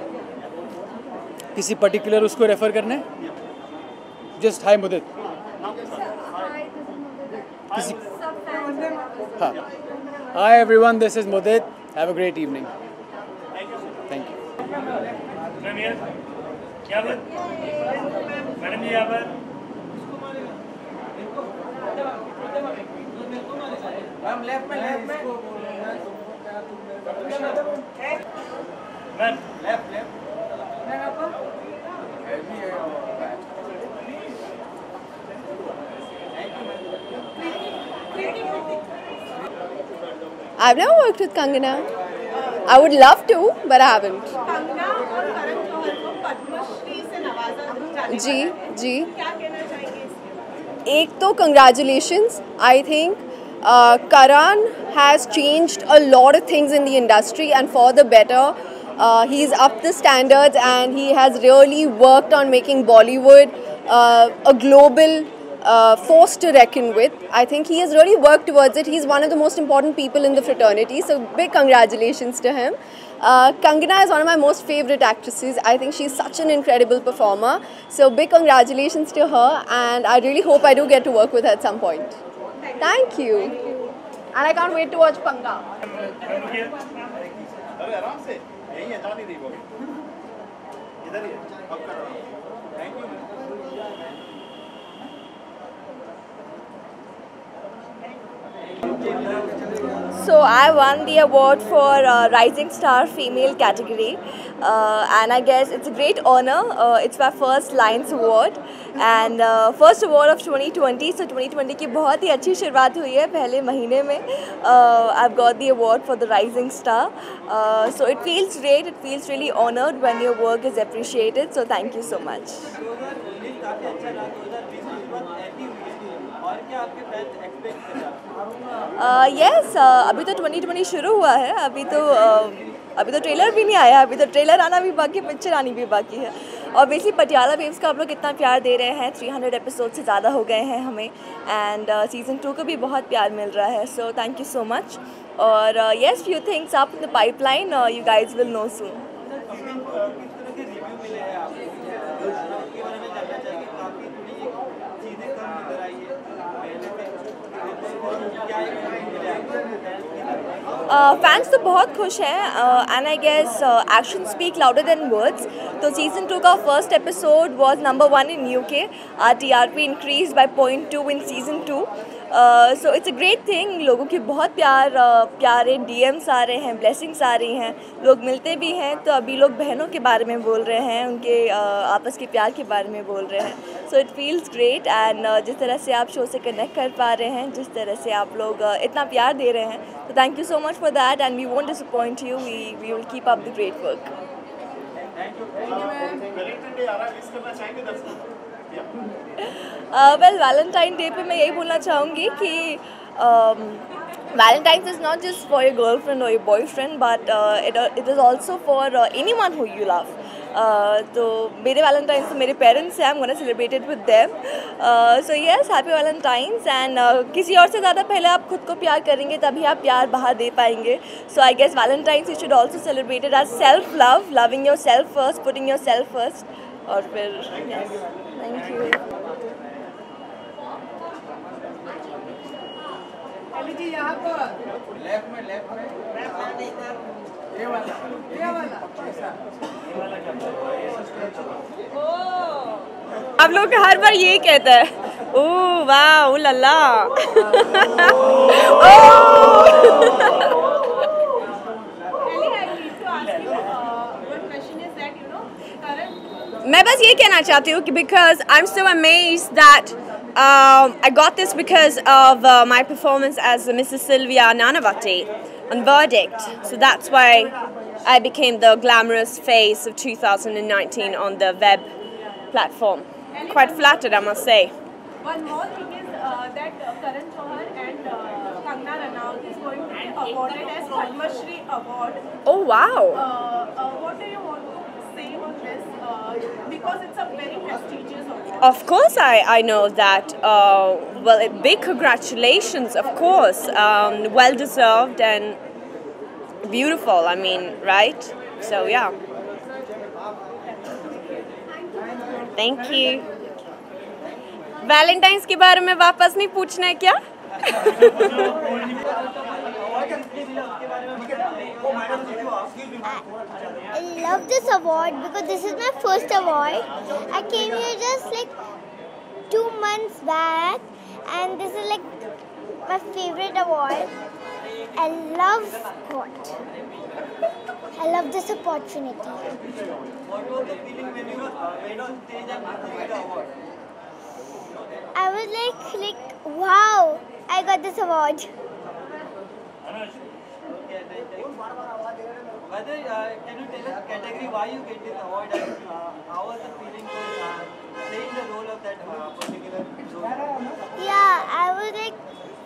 Speaker 30: किसी पर्टिकुलर उसको रेफ़र करना है? जस्ट हाय मुदित किसी हाँ hi everyone this is Mudit have a great evening thank you
Speaker 3: premiere क्या बात मैडम जी यहाँ पर
Speaker 5: मैम लेफ्ट में लेफ्ट में
Speaker 3: ma'am
Speaker 5: left left
Speaker 7: I've never worked with Kangana. I would love to, but I haven't.
Speaker 2: Kangana और करण जौहर को पद्मश्री से नवाजा जाने
Speaker 7: जी
Speaker 2: वाला है।
Speaker 7: जी
Speaker 2: क्या कहना चाहेंगे इसके
Speaker 7: एक तो congratulations I think Karan has changed a lot of things in the industry and for the better. Uh, he's upped the standards and he has really worked on making Bollywood uh, a global uh, force to reckon with. I think he has really worked towards it. He's one of the most important people in the fraternity, so big congratulations to him. Uh, Kangana is one of my most favorite actresses. I think she's such an incredible performer. So big congratulations to her, and I really hope I do get to work with her at some point. Thank you. And I can't wait to watch Panga.
Speaker 3: अरे आराम से यही है जा नहीं रही वो इधर ही है अब कर (laughs)
Speaker 28: So I won the award for uh, Rising Star Female category, uh, and I guess it's a great honor. Uh, it's my first Lions Award and uh, first award of 2020. So 2020 की बहुत ही अच्छी शुरुआत हुई है पहले महीने में. Uh, I've got the award for the Rising Star. Uh, so it feels great. It feels really honored when your work is appreciated. So thank you so much. Yes अभी तो 2020 शुरू हुआ है अभी तो अभी तो ट्रेलर भी नहीं आया अभी तो ट्रेलर आना भी बाकी पिक्चर आनी भी बाकी है। और बेसिकली पटियाला वेव्स का आप लोग इतना प्यार दे रहे हैं 300 एपिसोड से ज़्यादा हो गए हैं हमें एंड सीज़न टू को भी बहुत प्यार मिल रहा है so thank you so much और yes few things up in the pipeline you guys will know soon
Speaker 5: किस तरह के रिव्यू मिले हैं आपको उसके बारे में जानना चाहेंगे काफ़ी थोड़ी चीज़ें कम नज़र आई है
Speaker 28: फैंस तो बहुत खुश हैं and I guess action speak louder than words तो सीज़न टू का first episode was number one in UK our T R P increase by point two in season two so it's a great thing लोगों के बहुत प्यार uh, प्यारे डी एम्स आ रहे हैं ब्लेसिंग्स आ रही हैं लोग मिलते भी हैं तो अभी लोग बहनों के बारे में बोल रहे हैं उनके uh, आपस के प्यार के बारे में बोल रहे हैं so it feels great and जिस तरह से आप शो से कनेक्ट कर पा रहे हैं जिस तरह से आप लोग uh, इतना प्यार दे रहे हैं तो thank you so much for that and we
Speaker 5: won't disappoint
Speaker 3: you we we will keep up the great work
Speaker 28: well Valentine day पे मैं यही बोलना चाहूँगी कि Valentine's is not just for your girlfriend और your boyfriend but it is also for anyone who you love तो मेरे वैलेंटाइंस तो मेरे पेरेंट्स हैं I celebrated with them so yes happy Valentine's and किसी और से ज़्यादा पहले आप खुद को प्यार करेंगे, तभी आप प्यार बाहर दे पाएँगे. So I guess Valentine's you should also celebrated as self love loving yourself first putting yourself first और फिर थैंक यू
Speaker 34: अली जी यहाँ पर। लेफ़्ट में लेफ़्ट में। ये वाला। ये वाला।
Speaker 28: आप लोग हर बार यही कहते हैं। ओ वाह ओ लल्ला। मैं बस ये कहना चाहती हूँ कि because I am so amaze that I got this because of uh, my performance as Mrs. Sylvia Nanavati on Verdict. So that's why I became the glamorous face of 2019 on the web platform. Quite flattered, I must say.
Speaker 2: One more thing is uh, that uh, Karan Johar and uh, Kangna Ranaut is going to be awarded as Padma Shri Award.
Speaker 28: Oh wow!
Speaker 2: Uh, uh, what do you want to say on this? Uh, because it's a very prestigious award.
Speaker 28: Of course, I, I know that. Uh, well, a big congratulations, of course. Um, well deserved and beautiful, I mean, right? So, yeah. Thank you. Valentine's के बारे में वापस नहीं पूछना है क्या
Speaker 35: I love this award because this is my first award. I came here just like two months back, and this is like my favorite award. I love sport. I love this opportunity.
Speaker 5: What was the feeling when you award?
Speaker 35: I was like, like, wow, I got this award.
Speaker 5: Okay, thank you. Whether, uh, can you tell us category why you get this award and uh, how was the feeling to uh, playing the role of that uh, particular role?
Speaker 35: Yeah, I was like,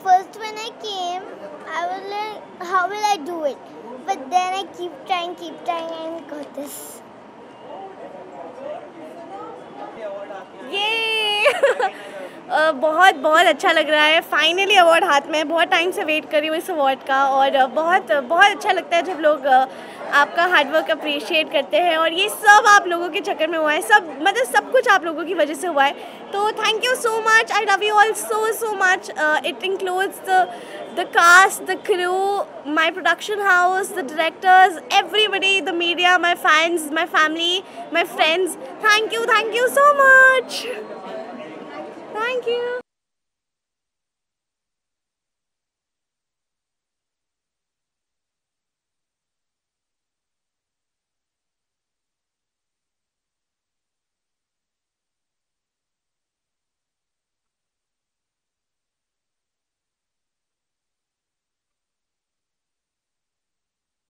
Speaker 35: first when I came, I was like, how will I do it? But then I keep trying, keep trying, and got this.
Speaker 28: ये अ, बहुत बहुत अच्छा लग रहा है। फाइनली अवार्ड हाथ में बहुत टाइम से वेट करी हूँ इस अवार्ड का और बहुत बहुत अच्छा लगता है जब लोग आपका हार्डवर्क अप्रिशिएट करते हैं और ये सब आप लोगों के चक्कर में हुआ है। सब मतलब सब कुछ आप लोगों की वजह से हुआ है। तो thank you so much I love you all so so much it includes the the cast, the crew, my production house, the directors, everybody, the media, my fans, my family, my friends. Thank you, thank you so much. Thank you.